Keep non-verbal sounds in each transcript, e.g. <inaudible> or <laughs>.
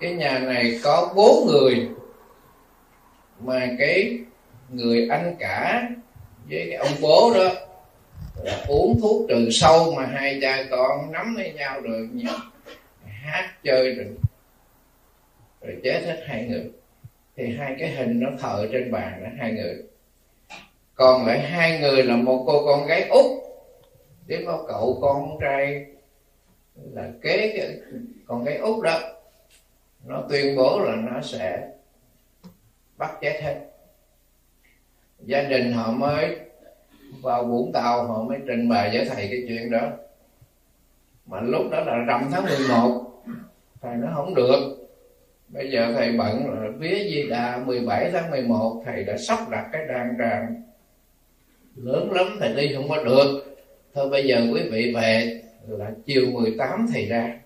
cái nhà này có bốn người, mà cái người anh cả với cái ông bố đó là uống thuốc trừ sâu mà hai cha con nắm lấy nhau rồi hát chơi rồi rồi chết hết hai người. Thì hai cái hình nó thợ trên bàn đó, hai người. Còn lại hai người là một cô con gái út tiếp có cậu con trai là kế cái con gái út đó nó tuyên bố là nó sẽ bắt chết hết. Gia đình họ mới vào Vũng Tàu, họ mới trình bày với thầy cái chuyện đó. Mà lúc đó là rằm tháng 11 thầy nó không được. Bây giờ thầy bận là vía Di Đà 17 tháng 11 thầy đã sắp đặt cái đàn tràng lớn lắm, thầy đi không có được. Thôi bây giờ quý vị về là chiều 18 thầy ra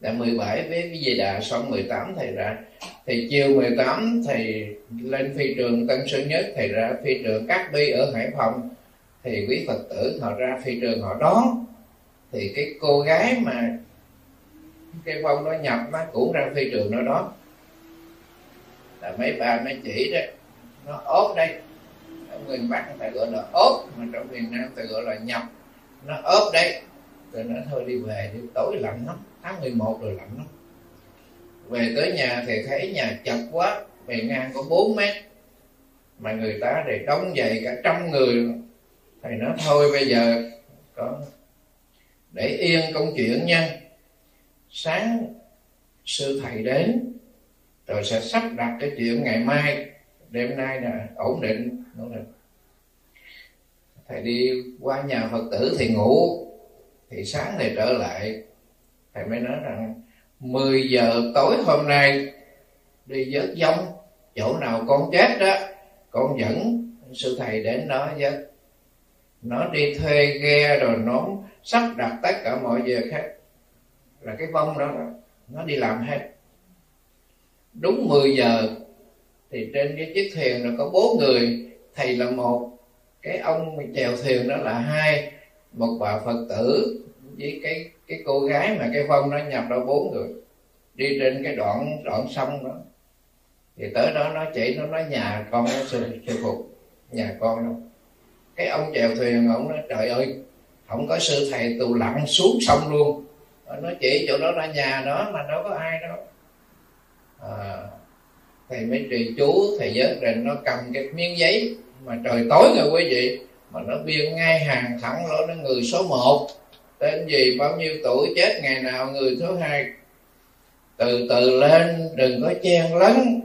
là 17 với cái gì đà xong 18 thầy ra. Thì chiều 18 thầy lên phi trường Tân Sơn Nhất, thầy ra phi trường Cát Bi ở Hải Phòng. Thì quý Phật tử họ ra phi trường họ đón. Thì cái cô gái mà cái phong nó nhập nó cũng ra phi trường nó đón. Là mấy bà, mấy chỉ đó, nó ốp đây. Ở miền Bắc người ta gọi là ốp, mà trong miền Nam người ta gọi là nhập. Nó ốp đây. Rồi nó thôi đi về, đi tối lạnh lắm tháng 11 rồi lạnh lắm. Về tới nhà thì thấy nhà chật quá, bề ngang có 4 mét. Mà người ta để đóng giày cả trăm người thầy nói, thôi bây giờ có để yên công chuyện nha. Sáng sư thầy đến rồi sẽ sắp đặt cái chuyện ngày mai, đêm nay là ổn định. Ổn định thầy đi qua nhà phật tử thì ngủ, thì sáng thì trở lại thầy mới nói rằng 10 giờ tối hôm nay đi vớt giống, chỗ nào con chết đó, con dẫn sư thầy đến đó vớt nó đi thuê ghe rồi nó sắp đặt tất cả mọi việc hết. Là cái vong đó nó đi làm hết. Đúng 10 giờ thì trên cái chiếc thuyền nó có bốn người. Thầy là một, cái ông chèo thuyền đó là hai, một bà phật tử với cái cái cô gái mà cái vong nó nhập đó bốn người đi trên cái đoạn đoạn sông đó. Thì tới đó nó chỉ nó nói nhà con nó sư, sư phục nhà con đâu cái ông chèo thuyền ông nói trời ơi không có sư thầy tù lặn xuống sông luôn. Nó chỉ chỗ đó là nhà đó mà đâu có ai đâu. À, thầy mới trì chú thầy giới định nó cầm cái miếng giấy mà trời tối rồi quý vị mà nó biên ngay hàng thẳng lỗ nó người số 1 tên gì bao nhiêu tuổi chết ngày nào người số 2 từ từ lên đừng có chen lấn.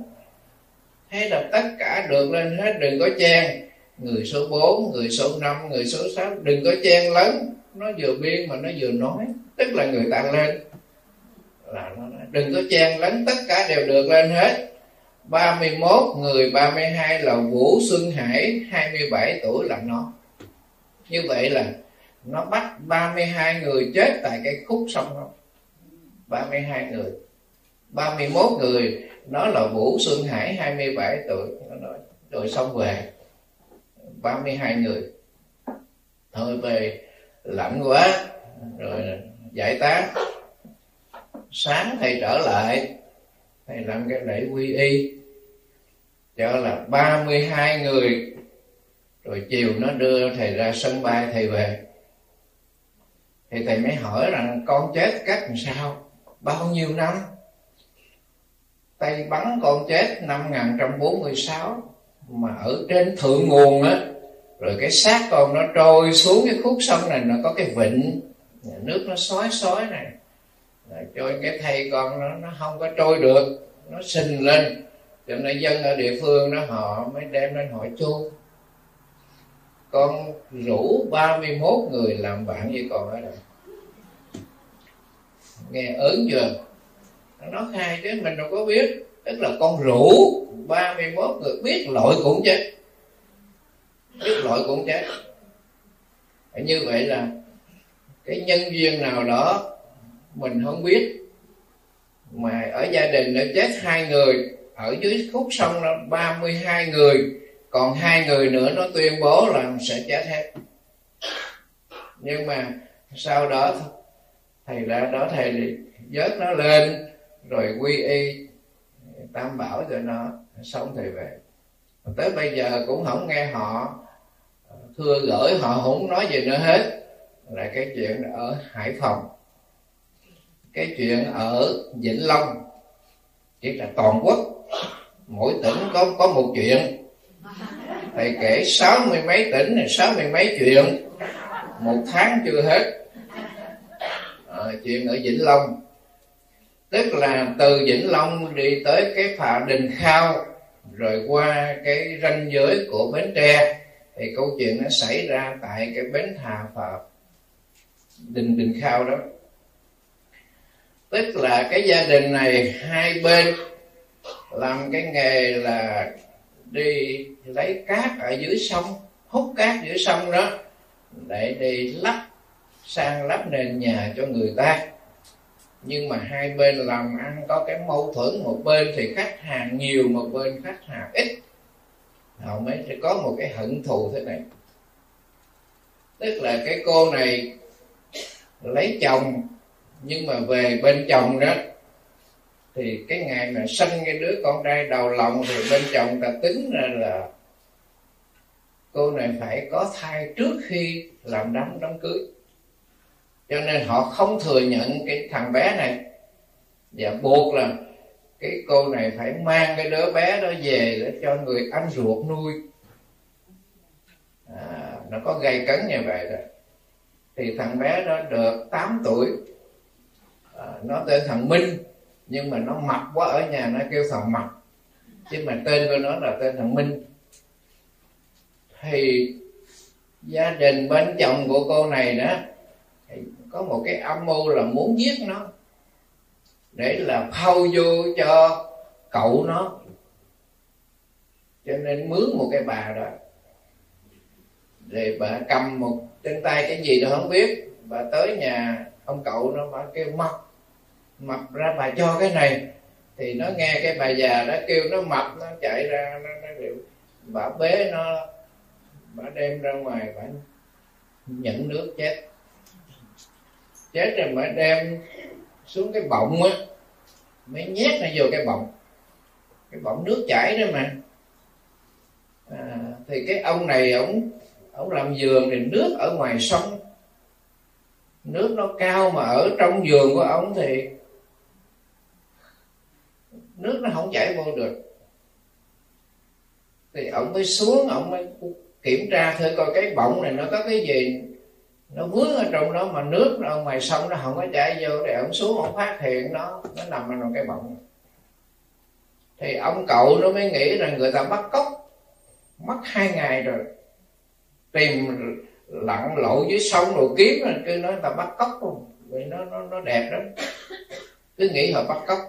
Hay là tất cả được lên hết đừng có chen. Người số 4, người số 5, người số 6 đừng có chen lấn. Nó vừa biên mà nó vừa nói tức là người ta lên. Là nó nói, đừng có chen lấn tất cả đều được lên hết. 31 người 32 là Vũ Xuân Hải 27 tuổi là nó. Như vậy là nó bắt 32 người chết tại cái khúc sông đó. 32 người. 31 người nó là Vũ Xuân Hải 27 tuổi. Nó nói, rồi xong về. 32 người. Thôi về, lạnh quá. Rồi giải tán. Sáng thầy trở lại. Thầy làm cái lễ quy y. Cho là 32 người. Rồi chiều nó đưa thầy ra sân bay, thầy về thì thầy mới hỏi rằng, con chết cách làm sao? Bao nhiêu năm? Tay bắn con chết năm 1946 mà ở trên thượng nguồn á, rồi cái xác con nó trôi xuống cái khúc sông này, nó có cái vịnh nước nó xói xói này. Rồi cho cái thầy con nó nó không có trôi được, nó sinh lên. Cho nên dân ở địa phương đó, họ mới đem lên họ chôn con rủ 31 người làm bạn với con ở đây nghe ớn chưa nó khai chứ mình đâu có biết. Tức là con rủ 31 người. Biết lỗi cũng chết. Biết lỗi cũng chết. Như vậy là cái nhân duyên nào đó mình không biết. Mà ở gia đình nó chết hai người. Ở dưới khúc sông là 32 người còn hai người nữa nó tuyên bố là sẽ chết hết. Nhưng mà sau đó thầy ra đó thầy vớt nó lên, rồi quy y, tam bảo cho nó sống thì về. Tới bây giờ cũng không nghe họ thưa gửi, họ không nói gì nữa hết. Là cái chuyện ở hải phòng. Cái chuyện ở vĩnh long. Chỉ là toàn quốc. Mỗi tỉnh có có một chuyện thầy kể sáu mươi mấy tỉnh này sáu mươi mấy chuyện. Một tháng chưa hết. À, chuyện ở vĩnh long. Tức là từ vĩnh long đi tới cái phà đình khao rồi qua cái ranh giới của bến tre thì câu chuyện nó xảy ra tại cái bến hà phà đình đình khao đó. Tức là cái gia đình này hai bên làm cái nghề là đi lấy cát ở dưới sông, hút cát dưới sông đó, để đi lắp sang lắp nền nhà cho người ta. Nhưng mà hai bên làm ăn có cái mâu thuẫn, một bên thì khách hàng nhiều, một bên khách hàng ít. Họ mới sẽ có một cái hận thù thế này. Tức là cái cô này lấy chồng, nhưng mà về bên chồng đó thì cái ngày mà sinh cái đứa con trai đầu lòng thì bên chồng ta tính ra là cô này phải có thai trước khi làm đám đám cưới. Cho nên họ không thừa nhận cái thằng bé này. Và buộc là cái cô này phải mang cái đứa bé đó về để cho người anh ruột nuôi. À, nó có gây cấn như vậy đó thì thằng bé đó được 8 tuổi. À, nó tên thằng Minh nhưng mà nó mập quá, ở nhà nó kêu thằng mập. Chứ mà tên của nó là tên thằng Minh. Thì gia đình bên chồng của cô này đó, thì có một cái âm mưu là muốn giết nó. Để là phao vô cho cậu nó. Cho nên mướn một cái bà đó. Để bà cầm một trên tay cái gì đó không biết. Bà tới nhà ông cậu nó, bà kêu mập mập ra bà cho cái này. Thì nó nghe cái bà già đó kêu nó mập nó chạy ra nó, nó liệu bà bế nó bà đem ra ngoài bà nhận nước chết. Chết rồi bà đem xuống cái bọng á mới nhét nó vô cái bọng. Cái bọng nước chảy đó mà. À, thì cái ông này ổng ổng làm giường thì nước ở ngoài sông. Nước nó cao mà ở trong giường của ông thì nước nó không chảy vô được. Thì ông mới xuống, ông mới kiểm tra thử coi cái bọng này nó có cái gì. Nó vướng ở trong đó mà nước ở ngoài sông nó không có chảy vô để ông xuống ông phát hiện nó nó nằm ở trong cái bọng thì ông cậu nó mới nghĩ rằng người ta bắt cóc, mất hai ngày rồi. Tìm lặn lội dưới sông rồi kiếm rồi cứ nói ta bắt cóc luôn. Vì nó nó nó đẹp lắm. Cứ nghĩ họ bắt cóc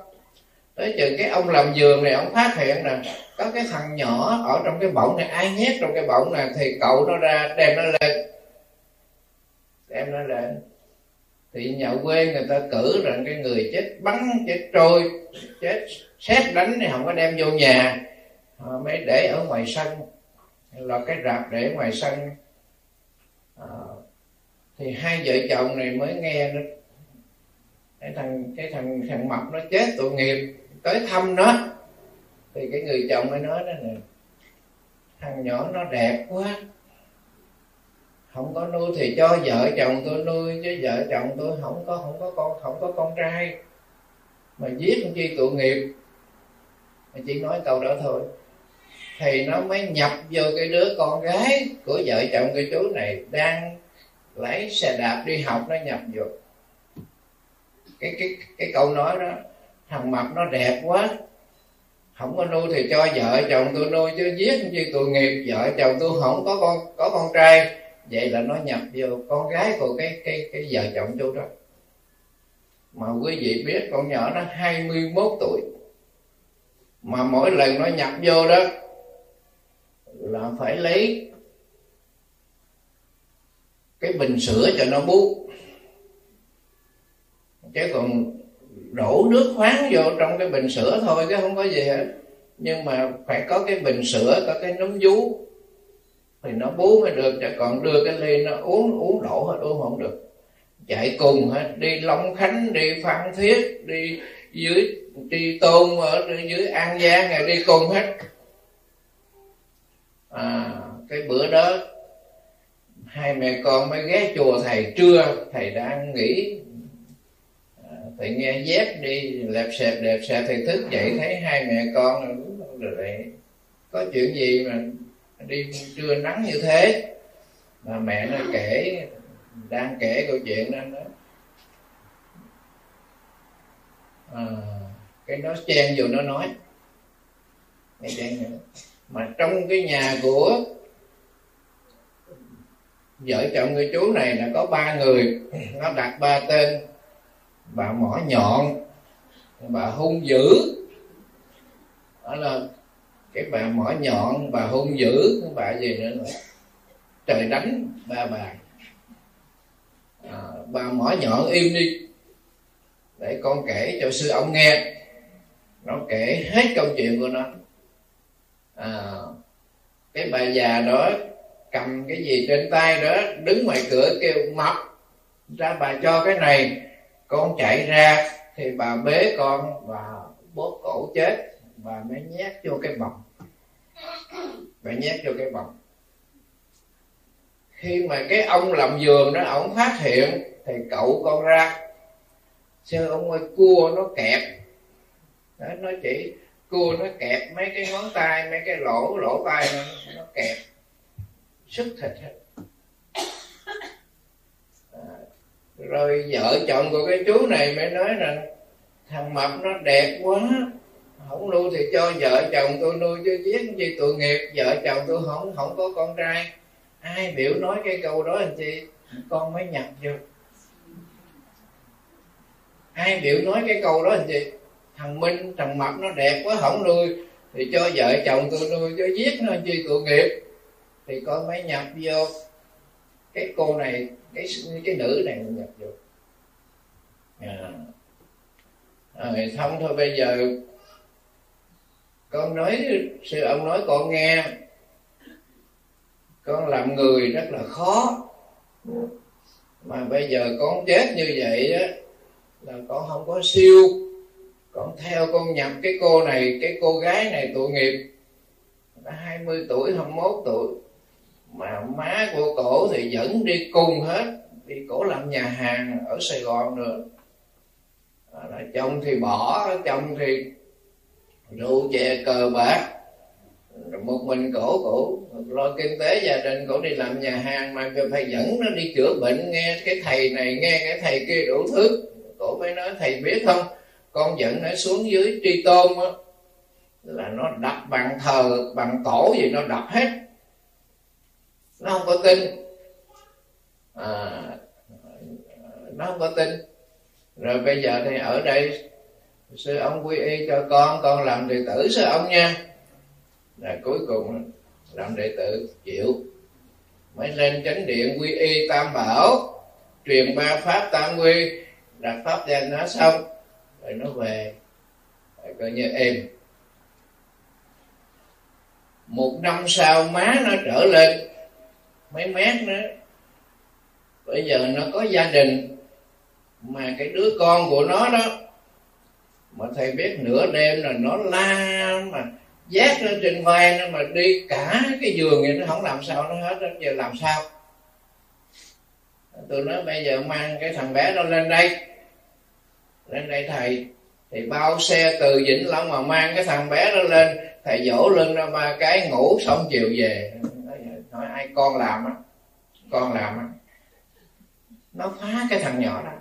tới chừng cái ông làm giường này ông phát hiện là có cái thằng nhỏ ở trong cái bọng này ai nhét trong cái bọng này thì cậu nó ra đem nó lên. Đem nó lên. Thì nhà quê người ta cử rằng cái người chết bắn chết trôi chết xét đánh thì không có đem vô nhà. Họ mới để ở ngoài sân là cái rạp để ngoài sân. À, thì hai vợ chồng này mới nghe nó cái thằng cái thằng thằng mập nó chết tội nghiệp tới thăm nó. Thì cái người chồng mới nói đó nè, thằng nhỏ nó đẹp quá, không có nuôi thì cho vợ chồng tôi nuôi, chứ vợ chồng tôi không có không có con, không có con trai. Mà giết không chi tội nghiệp. Mà chỉ nói câu đó thôi. Thì nó mới nhập vô cái đứa con gái của vợ chồng cái chú này đang lấy xe đạp đi học, nó nhập vô. Cái cái cái câu nói đó thằng mập nó đẹp quá. Không có nuôi thì cho vợ, chồng tôi nuôi chứ giết như tội nghiệp vợ, chồng tôi không có con có con trai. Vậy là nó nhập vô con gái của cái cái cái vợ chồng tôi đó. Mà quý vị biết con nhỏ nó 21 tuổi. Mà mỗi lần nó nhập vô đó là phải lấy cái bình sữa cho nó bú chứ còn đổ nước khoáng vô trong cái bình sữa thôi chứ không có gì hết. Nhưng mà phải có cái bình sữa có cái núm vú thì nó bú mới được. Chứ còn đưa cái ly nó uống uống đổ hết uống không được. Chạy cùng hết đi long khánh đi phan thiết đi dưới đi tôn ở dưới an giang này đi cùng hết. À, cái bữa đó hai mẹ con mới ghé chùa thầy trưa thầy đang nghỉ thì nghe dép đi lẹp xẹp đẹp xẹp thì thức dậy thấy hai mẹ con rồi có chuyện gì mà đi trưa nắng như thế? Mà mẹ nó kể đang kể câu chuyện đó đó à, cái đó chen vô nó nói. Cái chen nữa mà trong cái nhà của vợ chồng người chú này là có ba người. Nó đặt ba tên bà mỏ nhọn. Bà hung dữ. Đó là cái bà mỏ nhọn bà hung dữ. Cái bà gì nữa là trời đánh ba bà. À, bà mỏ nhọn im đi. Để con kể cho sư ông nghe. Nó kể hết câu chuyện của nó. À, cái bà già đó cầm cái gì trên tay đó đứng ngoài cửa kêu mập ra bà cho cái này con chạy ra thì bà bế con và bóp cổ chết. Bà mới nhét vô cái bọc bà nhét vô cái bọc khi mà cái ông làm giường đó ổng phát hiện thì cậu con ra. Sư ông ơi cua nó kẹp. Đó, nó chỉ cua nó kẹp mấy cái ngón tay mấy cái lỗ lỗ tay nó, nó kẹp. Sức thịt hết à, rồi vợ chồng của cái chú này mới nói rằng thằng mập nó đẹp quá không nuôi thì cho vợ chồng tôi nuôi chứ giết gì tội nghiệp, vợ chồng tôi không không có con trai. Ai biểu nói cái câu đó anh chị con mới nhập vô. Ai biểu nói cái câu đó anh chị thằng minh, thằng mập nó đẹp quá không nuôi thì cho vợ chồng tôi nuôi cho giết nó chi tội nghiệp. Thì con mới nhập vô cái cô này, cái cái nữ này nhập vô. À. à rồi xong thôi, bây giờ con nói, sư ông nói con nghe. Con làm người rất là khó. Mà bây giờ con chết như vậy á, là con không có siêu. Con theo con nhập cái cô này, cái cô gái này tội nghiệp. Đã 20 tuổi 21 tuổi mà má của cổ thì dẫn đi cùng hết. Đi cổ làm nhà hàng ở Sài Gòn nữa à, chồng thì bỏ chồng thì rượu chè cờ bạc. Một mình cổ cổ lo kinh tế gia đình cổ đi làm nhà hàng mà phải dẫn nó đi chữa bệnh nghe cái thầy này nghe cái thầy kia đủ thứ. Cổ mới nói thầy biết không? Con dẫn nó xuống dưới tri tôn á. Là nó đập bằng thờ bằng tổ gì nó đập hết nó không có tin. À, nó không có tin. Rồi bây giờ thì ở đây sư ông quy y cho con con làm đệ tử sư ông nha. Rồi cuối cùng làm đệ tử chịu mới lên chánh điện quy y tam bảo truyền ba pháp tam quy đặt pháp danh nó xong rồi nó về. Rồi coi như êm. Một năm sau má nó trở lên mấy mét nữa. Bây giờ nó có gia đình, mà cái đứa con của nó đó, mà thầy biết nửa đêm là nó la mà vác lên trên vai nó mà đi cả cái giường thì nó không làm sao, nó hết đó. Giờ làm sao? Tôi nói bây giờ mang cái thằng bé nó lên đây. Lên đây thầy thì bao xe từ vĩnh long mà mang cái thằng bé nó lên, thầy dỗ lưng ra ba cái ngủ xong chiều về nói, ai, con làm á, con làm á. Nó phá cái thằng nhỏ đó.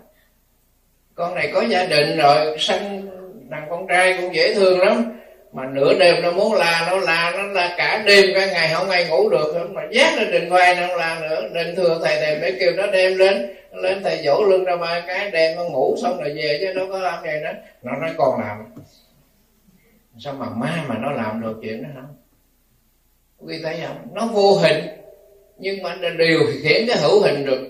Con này có gia đình rồi, sanh thằng con trai cũng dễ thương lắm, mà nửa đêm nó muốn la, nó la nó la cả đêm, cả ngày không ai ngủ được mà dát lên trình vai nó la nữa. Nên thưa thầy thầy phải kêu nó đem lên lên thầy dỗ lưng ra ba cái, đem nó ngủ xong rồi về chứ nó có làm gì đó nó nói, con làm. Sao mà ma mà nó làm được chuyện đó không quý thấy không nó vô hình. Nhưng mà nó điều khiển cái hữu hình được.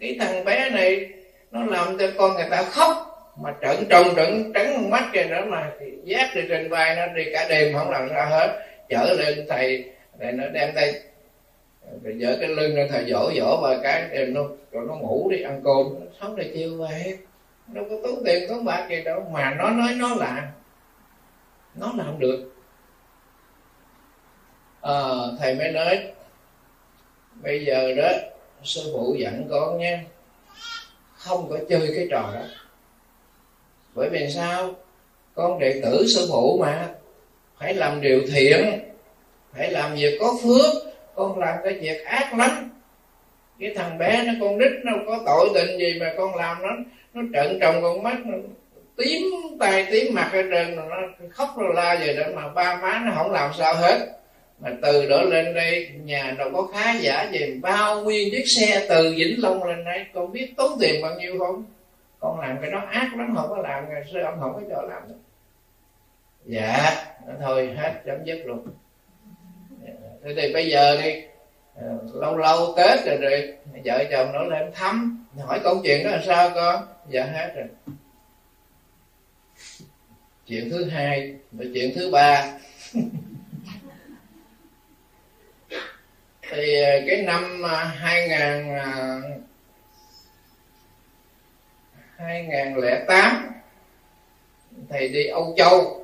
Cái thằng bé này, nó làm cho con người ta khóc. Mà trận trồng trận trắng mắt kia nữa mà thì đi trên vai nó đi cả đêm không làm sao hết. Chở lên thầy để nó đem tay, rồi dỡ cái lưng lên thầy dỗ dỗ và cái đêm nó, rồi nó ngủ đi ăn cơm. Sống này chiêu về đâu có tốn tiền tốn bạc gì đâu. Mà nó nói nó làm nó làm được à, thầy mới nói bây giờ đó sư phụ dặn con nha không có chơi cái trò đó. Bởi vì sao? Con đệ tử sư phụ mà phải làm điều thiện phải làm việc có phước con làm cái việc ác lắm. Cái thằng bé nó con nít nó có tội tình gì mà con làm nó nó trợn trồng con mắt nó tím tay tím mặt ở trên nó khóc rồi la về đó mà ba má nó không làm sao hết mà từ đó lên đây, nhà đâu có khá giả gì bao nguyên chiếc xe từ vĩnh long lên đây, con biết tốn tiền bao nhiêu không? Con làm cái đó ác lắm, không có làm, ngày xưa ông không có cho làm. Nữa dạ thôi, hết, chấm dứt luôn. Thế thì bây giờ đi ờ, lâu lâu tết rồi rồi vợ chồng nó lên thăm, hỏi câu chuyện đó là sao con? Dạ hết rồi. Chuyện thứ hai và chuyện thứ ba. <laughs> thì ờ, cái năm ờ, 2000 2008 ờ, thầy đi Âu Châu.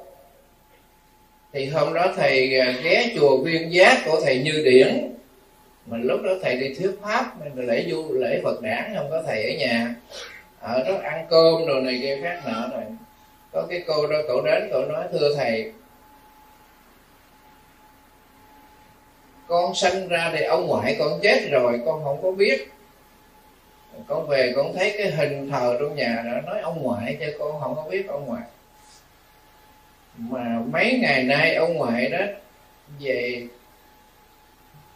Thì hôm đó thầy ghé chùa Viên Giác của thầy Như Điển. Mà lúc đó thầy đi thuyết pháp mình lễ du, lễ Phật đản, không có thầy ở nhà. Ở đó ăn cơm rồi này kia khác nọ rồi. Có cái cô đó cậu đến cậu nói, thưa thầy con sinh ra thì ông ngoại con chết rồi, con không có biết. Con về, con thấy cái hình thờ trong nhà đó, nói ông ngoại cho con, không có biết ông ngoại. Mà mấy ngày nay ông ngoại đó về,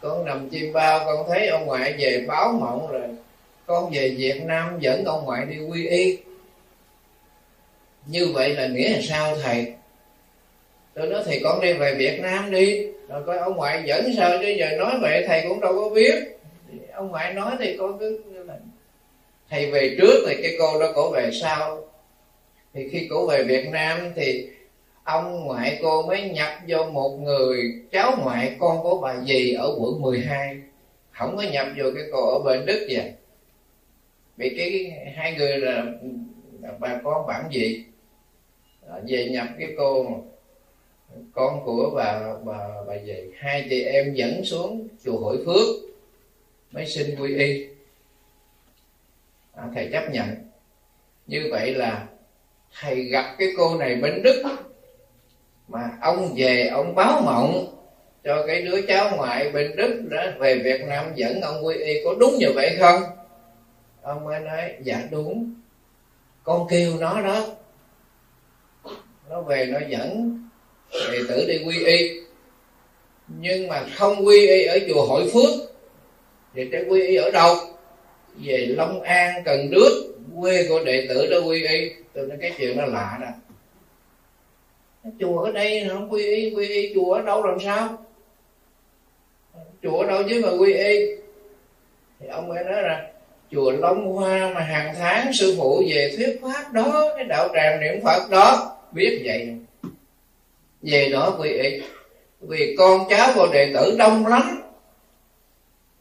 con nằm chim bao, con thấy ông ngoại về báo mộng rồi. Con về Việt Nam dẫn ông ngoại đi quy y. Như vậy là nghĩa là sao thầy? Tôi nói thì con đi về Việt Nam đi rồi coi ông ngoại dẫn sao chứ giờ nói vậy thầy cũng đâu có biết. Ông ngoại nói thì con cứ thầy về trước thì cái cô đó cổ về sau. Thì khi cổ về Việt Nam thì ông ngoại cô mới nhập vô một người. Cháu ngoại con của bà dì ở quận 12 không có nhập vô cái cô ở bên Đức vậy. Vì cái hai người là, là bà con bản gì về nhập cái cô con của bà bà bà về hai chị em dẫn xuống chùa hội phước mới xin quy y. À, thầy chấp nhận. Như vậy là thầy gặp cái cô này bên đức mà ông về ông báo mộng cho cái đứa cháu ngoại bên đức đó về việt nam dẫn ông quy y. Có đúng như vậy không? Ông mới nói dạ đúng. Con kêu nó đó. Nó về nó dẫn đệ tử đi quy y. Nhưng mà không quy y ở chùa hội phước, thì sẽ quy y ở đâu? Về long an, cần đước, quê của đệ tử đó quy y. Tôi nói cái chuyện nó lạ đó chùa ở đây không quy y quy y chùa ở đâu làm sao? Chùa ở đâu chứ mà quy y? Thì ông ấy nói là chùa Long Hoa mà hàng tháng sư phụ về thuyết pháp đó, cái đạo tràng niệm Phật đó. Biết vậy về đó vì vì con cháu của đệ tử đông lắm.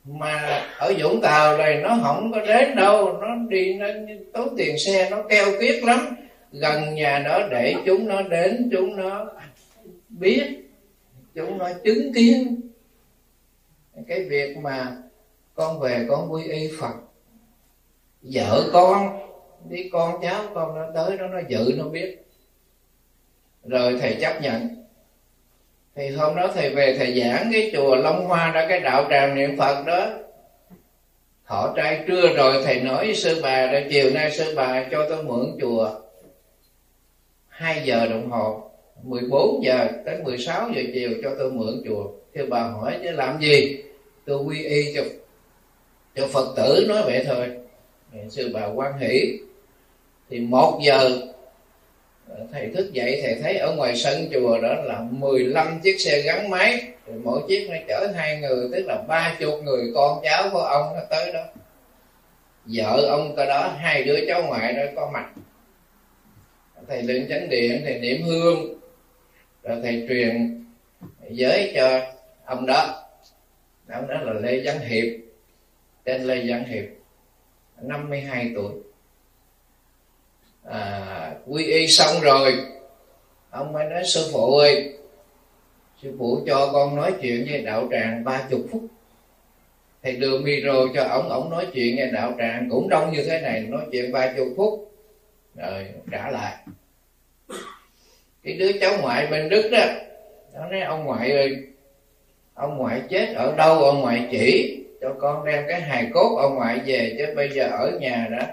Mà ở Vũng Tàu này nó không có đến đâu, nó đi, nó tốn tiền xe, nó keo kiết lắm. Gần nhà nó để chúng nó đến, chúng nó biết, chúng nó chứng kiến cái việc mà con về con quy y Phật. Vợ con, đi con cháu con nó tới đó, nó dự nó biết rồi thầy chấp nhận. Thì hôm đó thầy về thầy giảng cái chùa Long Hoa đó cái đạo tràng niệm Phật đó. Thọ trai trưa rồi thầy nói với sư bà rồi chiều nay sư bà cho tôi mượn chùa. 2 giờ đồng hồ 14 giờ tới 16 giờ chiều cho tôi mượn chùa. Thì bà hỏi, chứ làm gì? Tôi quy y cho cho Phật tử nói vậy thôi. Sư bà quan hỷ. Thì một giờ Ờ, thầy thức dậy, thầy thấy ở ngoài sân chùa đó là 15 chiếc xe gắn máy. Rồi mỗi chiếc nó chở hai người, tức là ba chục người, con cháu của ông nó tới đó. Vợ ông có đó, hai đứa cháu ngoại đó có mặt. Thầy lên chánh điện, thầy niệm hương, rồi thầy truyền giới cho ông đó. Ông đó là lê văn hiệp, tên lê văn hiệp 52 tuổi à, quy y xong rồi. Ông mới nói sư phụ ơi sư phụ cho con nói chuyện với đạo tràng ba chục phút. Thầy đưa micro cho ổng ổng nói chuyện với đạo tràng cũng đông như thế này nói chuyện ba chục phút rồi trả lại. Cái đứa cháu ngoại bên đức đó nó nói ông ngoại ơi ông ngoại chết ở đâu ông ngoại chỉ cho con đem cái hài cốt ông ngoại về chứ bây giờ ở nhà đó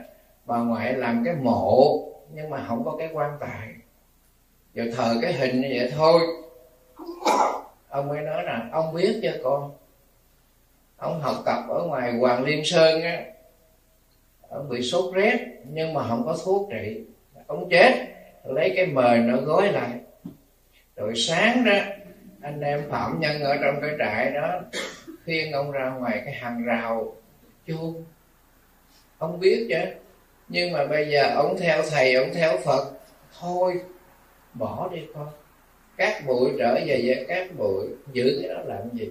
bà ngoại làm cái mộ, nhưng mà không có cái quan tài. Giờ thờ cái hình như vậy thôi. Ông mới nói là, ông biết cho con. Ông học tập ở ngoài hoàng liên sơn á. Ông bị sốt rét, nhưng mà không có thuốc trị. Ông chết, lấy cái mời nó gói lại. Rồi sáng đó, anh em phạm nhân ở trong cái trại đó, khuyên ông ra ngoài cái hàng rào chuông ông biết chứ? Nhưng mà bây giờ ông theo thầy ông theo phật thôi bỏ đi con. Các bụi trở về với các bụi giữ cái đó làm gì?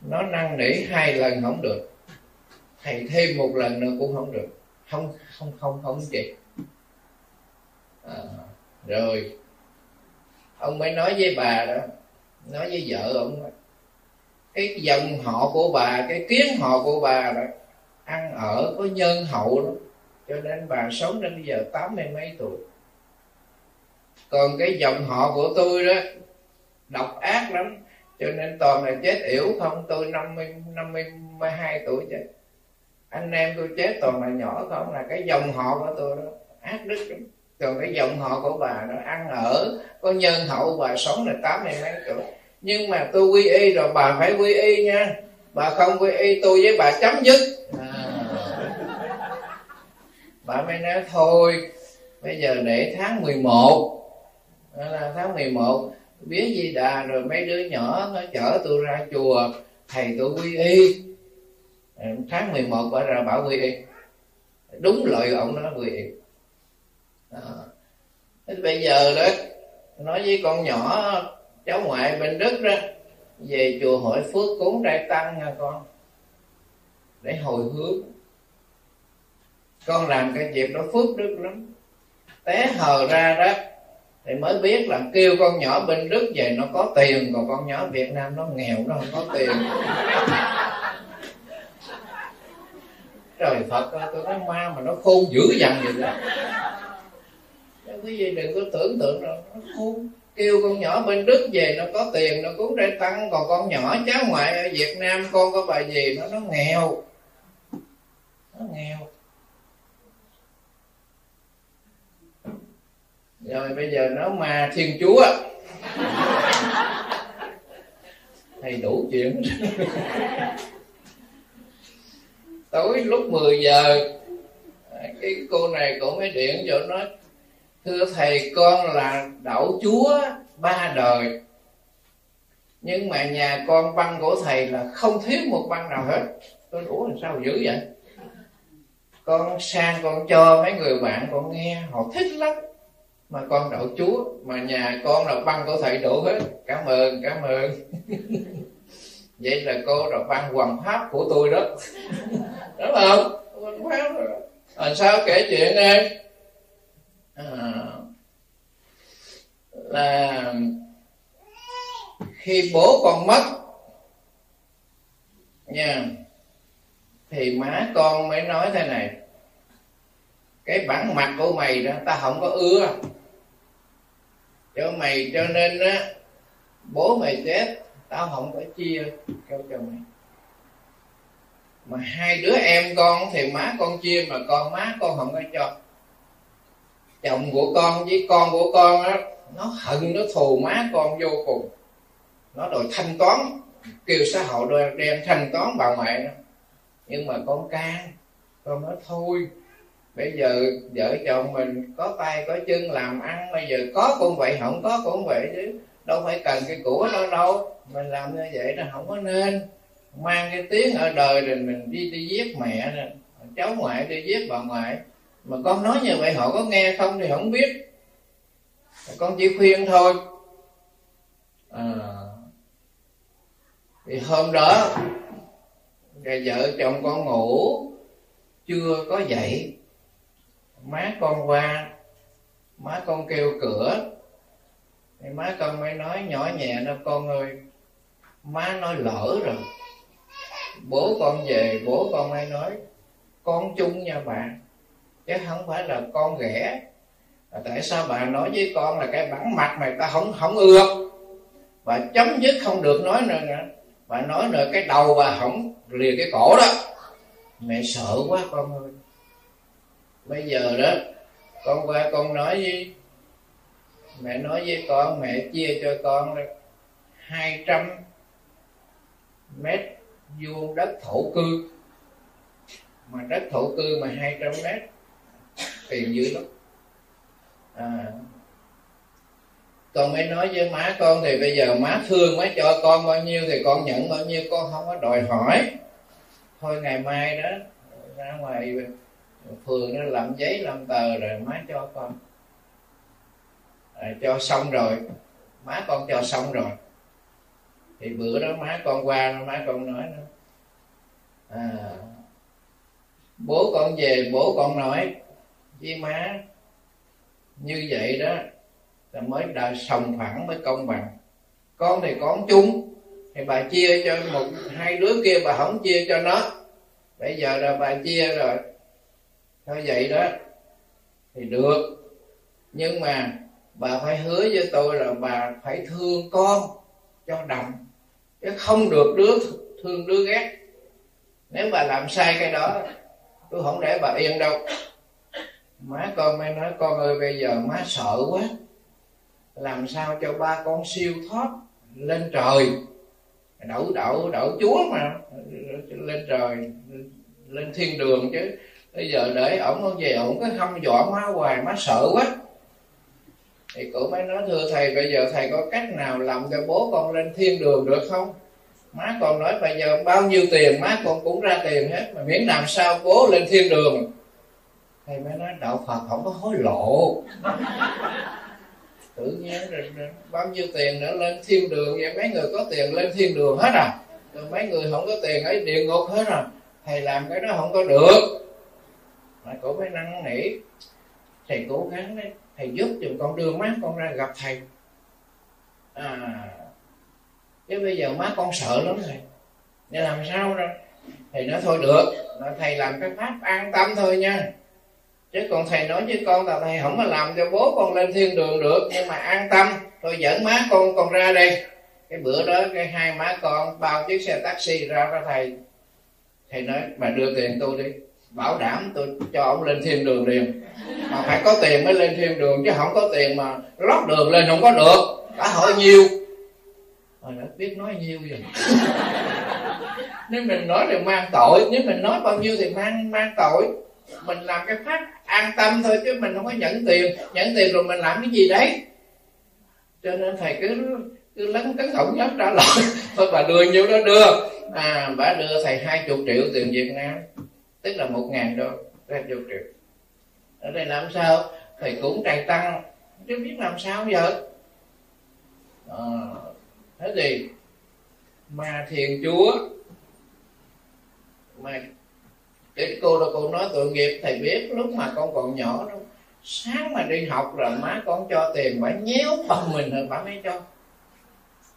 Nó năn nỉ hai lần không được. Thầy thêm một lần nữa cũng không được. Không không không không chị à, rồi. Ông mới nói với bà đó nói với vợ ông cái dòng họ của bà cái kiến họ của bà đó ăn ở có nhân hậu lắm, cho nên bà sống đến bây giờ tám mươi mấy tuổi. Còn cái dòng họ của tôi đó độc ác lắm. Cho nên toàn là chết yểu không tôi năm mươi năm mươi hai tuổi chết. Anh em tôi chết toàn là nhỏ không là cái dòng họ của tôi đó ác đức lắm. Còn cái dòng họ của bà nó ăn ở có nhân hậu bà sống là tám mươi mấy tuổi. Nhưng mà tôi quy y rồi bà phải quy y nha. Bà không quy y tôi với bà chấm dứt. à bà mới nói, thôi, bây giờ để tháng 11 đó là, tháng 11 biết gì đà rồi mấy đứa nhỏ nó chở tôi ra chùa, thầy tôi quy y. Ờ, tháng 11 bà ra bảo quy y. Đúng lời ông nó quy y. Ờ, đó. Bây giờ đó, nói với con nhỏ, cháu ngoại bên đức đó, về chùa hội phước cúng trai tăng nha con. Để hồi hướng con làm cái việc đó phước đức lắm. Té hờ ra đó, thì mới biết là kêu con nhỏ bên đức về nó có tiền, còn con nhỏ việt nam nó nghèo, nó không có tiền. Trời phật ơi, tôi nói ma mà nó khôn dữ dằn vậy đó. Quý vị đừng có tưởng tượng đâu, nó khôn. Kêu con nhỏ bên đức về nó có tiền, nó cúng ra tăng, còn con nhỏ cháu ngoại ở việt nam con có bà gì nó nó nghèo. Nó nghèo. Rồi bây giờ nó ma thiên chúa. Hay đủ chuyện. Tối lúc 10 giờ, cái cô này cũng mới điện cho nó, thưa thầy, con là đậu chúa ba đời, nhưng mà nhà con băng của thầy là không thiếu một băng nào hết. Tôi ủa làm sao dữ vậy? Con sang con cho mấy người bạn con nghe, họ thích lắm mà con đậu chúa mà nhà con đậu băng của thầy đủ hết. Cảm ơn cảm ơn. <laughs> Vậy là cô đậu băng hoàng pháp của tôi đó. <laughs> Đúng không? Hoàng pháp rồi à, sao kể chuyện đây à, là khi bố con mất nha thì má con mới nói thế này. Cái bản mặt của mày đó ta không có ưa cho mày cho nên á bố mày chết tao không có chia cho cho mày. Mà hai đứa em con thì má con chia mà con má con không có cho. Chồng của con với con của con á nó hận nó thù má con vô cùng. Nó đòi thanh toán kêu xã hội đem, thanh toán bà mẹ nó. Nhưng mà con can con nói thôi bây giờ vợ chồng mình có tay có chân làm ăn bây giờ có cũng vậy không có cũng vậy chứ. Đâu phải cần cái của đâu đâu. Mình làm như vậy nó không có nên. Mang cái tiếng ở đời rồi mình đi đi giết mẹ nè. Cháu ngoại đi giết bà ngoại. Mà con nói như vậy họ có nghe không thì không biết. Con chỉ khuyên thôi. À, thì hôm đó rồi vợ chồng con ngủ chưa có dậy má con qua má con kêu cửa. Thì má con mới nói nhỏ nhẹ nó con ơi má nói lỡ rồi. Bố con về bố con mới nói con chung nha bà chứ không phải là con ghẻ. À, tại sao bà nói với con là cái bản mặt này ta không không ưa? Bà chấm dứt không được nói nữa nữa bà nói nữa cái đầu bà không lìa cái cổ đó. Mẹ sợ quá con ơi bây giờ đó con qua con nói với mẹ nói với con mẹ chia cho con hai trăm mét vuông đất thổ cư. Mà đất thổ cư mà hai trăm mét tiền dữ lắm. À, con mới nói với má con thì bây giờ má thương má cho con bao nhiêu thì con nhận bao nhiêu con không có đòi hỏi. Thôi ngày mai đó ra ngoài phường nó làm giấy làm tờ rồi má cho con. À, cho xong rồi. Má con cho xong rồi. Thì bữa đó má con qua má con nói nó, à, bố con về bố con nói với má như vậy đó là mới đã sòng phẳng mới công bằng. Con thì con chung. Thì bà chia cho một hai đứa kia bà không chia cho nó. Bây giờ là bà chia rồi thôi vậy đó, thì được. Nhưng mà bà phải hứa với tôi là bà phải thương con cho đồng chứ không được đứa thương đứa ghét. Nếu bà làm sai cái đó, tôi không để bà yên đâu. Má con mới nói, con ơi, bây giờ má sợ quá. Làm sao cho ba con siêu thoát lên trời? Đậu đậu đậu chúa mà, lên trời, lên thiên đường chứ bây giờ để ổng không về, ổng có hâm dọa má hoài, má sợ quá. Thì cụ mới nói, thưa thầy, bây giờ thầy có cách nào làm cho bố con lên thiên đường được không? Má con nói, bây giờ bao nhiêu tiền, má con cũng ra tiền hết, mà miễn làm sao bố lên thiên đường. Thầy mới nói, đạo phật không có hối lộ. <laughs> Tự nhiên rồi bao nhiêu tiền nữa lên thiên đường vậy? Mấy người có tiền lên thiên đường hết à? Rồi mấy người không có tiền ấy, địa ngục hết à? Thầy làm cái đó không có được mà cổ mới năn nỉ thầy cố gắng đấy, thầy giúp giùm con đưa má con ra gặp thầy. À chứ bây giờ má con sợ lắm thầy để làm sao ra thầy nói thôi được thầy làm cái pháp an tâm thôi nha. Chứ còn thầy nói với con là thầy không có làm cho bố con lên thiên đường được, nhưng mà an tâm. Tôi dẫn má con con ra đây. Cái bữa đó cái hai má con bao chiếc xe taxi ra ra thầy. Thầy nói, bà đưa tiền tôi đi bảo đảm tôi cho ông lên thiên đường liền. Mà phải có tiền mới lên thiên đường, chứ không có tiền mà lót đường lên không có được. Đã hỏi nhiêu rồi đã biết nói nhiêu rồi. <laughs> Nếu mình nói thì mang tội, nếu mình nói bao nhiêu thì mang mang tội. Mình làm cái pháp an tâm thôi, chứ mình không có nhận tiền. Nhận tiền rồi mình làm cái gì đấy? Cho nên thầy cứ cứ lấn cấn không nhất trả lời. <laughs> Thôi bà đưa nhiêu đó đưa. À bà đưa thầy hai chục triệu tiền việt nam tức là một ngàn đô ra vô triệu. Ở đây làm sao? Thầy cũng trày tăng chứ biết làm sao giờ? À, thế gì mà thiền chúa mà cái cô đó cô nói tội nghiệp thầy biết lúc mà con còn nhỏ đó sáng mà đi học rồi má con cho tiền bà nhéo bằng mình rồi bà mới cho.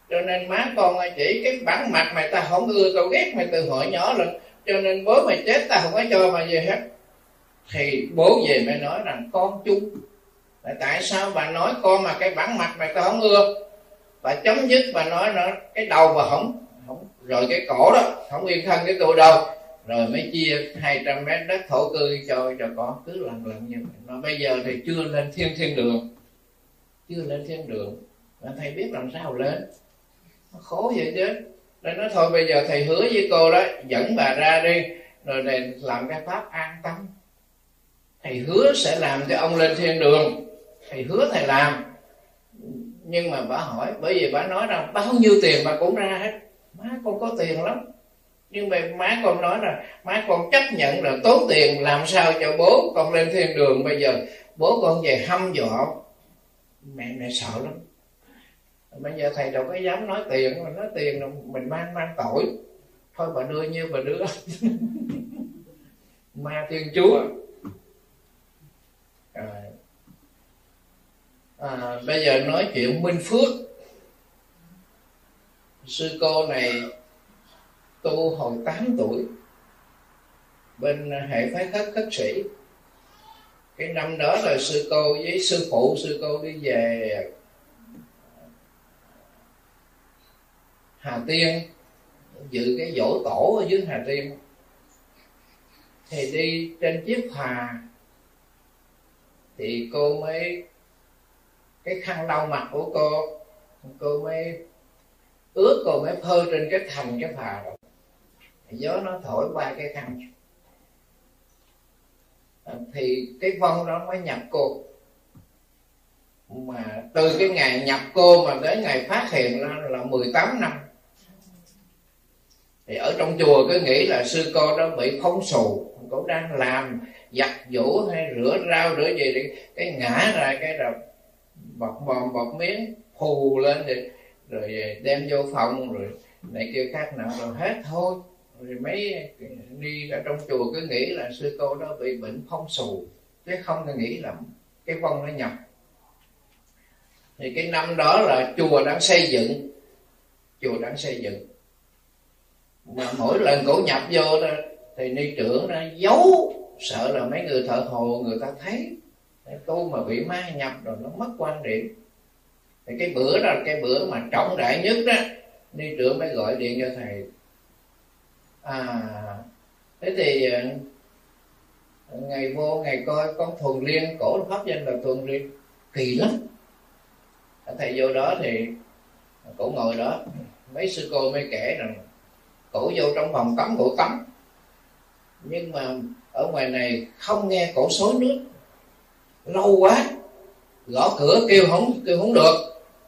Cho nên má con chỉ cái bản mặt mày ta không ưa tao ghét mày từ hồi nhỏ rồi cho nên bố mày chết ta không có cho mà về hết. Thì bố về mới nói rằng, con chung. Tại sao bà nói con mà cái bản mặt mày ta không ưa? Bà chấm dứt, bà nói nó cái đầu bà không không, rồi cái cổ đó, không yên thân cái tôi đâu. Rồi mới chia 200 mét đất thổ cư cho cho con. Cứ lần lần như vậy. Mà bây giờ thì chưa lên thiên thiên đường. Chưa lên thiên đường. Mà thầy biết làm sao lên? Nó khổ vậy chứ nên nói, thôi bây giờ thầy hứa với cô đó, dẫn bà ra đi, rồi này làm cái pháp an tâm. Thầy hứa sẽ làm cho ông lên thiên đường, thầy hứa thầy làm. Nhưng mà bà hỏi, bởi vì bà nói rằng bao nhiêu tiền bà cũng ra hết, má con có tiền lắm. Nhưng mà má con nói là má con chấp nhận là tốn tiền, làm sao cho bố con lên thiên đường bây giờ? Bố con về hâm dọa mẹ mẹ sợ lắm bây giờ thầy đâu có dám nói tiền mà nói tiền là mình mang mang tội. Thôi bà đưa nhiêu bà đưa. <laughs> Ma thiên chúa. À, bây giờ nói chuyện minh phước. Sư cô này tu hồi 8 tuổi bên hệ phái khất khất sĩ. Cái năm đó là sư cô với sư phụ sư cô đi về Hà Tiên dự cái dỗ tổ ở dưới Hà Tiên. Thì đi trên chiếc phà thì cô mới, cái khăn lau mặt của cô cô mới ướt, cô mới phơi trên cái thành cái phà rồi. Gió nó thổi qua cái khăn. Thì cái vong đó mới nhập cô. Mà từ cái ngày nhập cô mà đến ngày phát hiện ra là 18 năm thì ở trong chùa cứ nghĩ là sư cô đó bị phóng xù, cô đang làm giặt giũ hay rửa rau, rửa gì thì cái ngã ra cái rồi bọt mồm bọt miếng, phù lên thì rồi đem vô phòng, rồi này kia khác nào rồi hết thôi. Rồi mấy đi ra trong chùa cứ nghĩ là sư cô đó bị bệnh phong xù, chứ không thì nghĩ là cái phong nó nhập. Thì cái năm đó là chùa đang xây dựng, chùa đang xây dựng mà mỗi lần cổ nhập vô đó, thì ni trưởng nó giấu, sợ là mấy người thợ hồ người ta thấy. Tu mà bị ma nhập rồi nó mất quan điểm. Thì cái bữa đó là cái bữa mà trọng đại nhất đó, ni trưởng mới gọi điện cho thầy. À thế thì à, ngày vô, ngày coi, con thuần liên, cổ pháp danh là thuần liên. Kỳ lắm. Thầy vô đó thì, cổ ngồi đó, mấy sư cô mới kể rằng cổ vô trong phòng tắm cổ tắm. Nhưng mà ở ngoài này không nghe cổ xối nước. Lâu quá, gõ cửa kêu không kêu không được.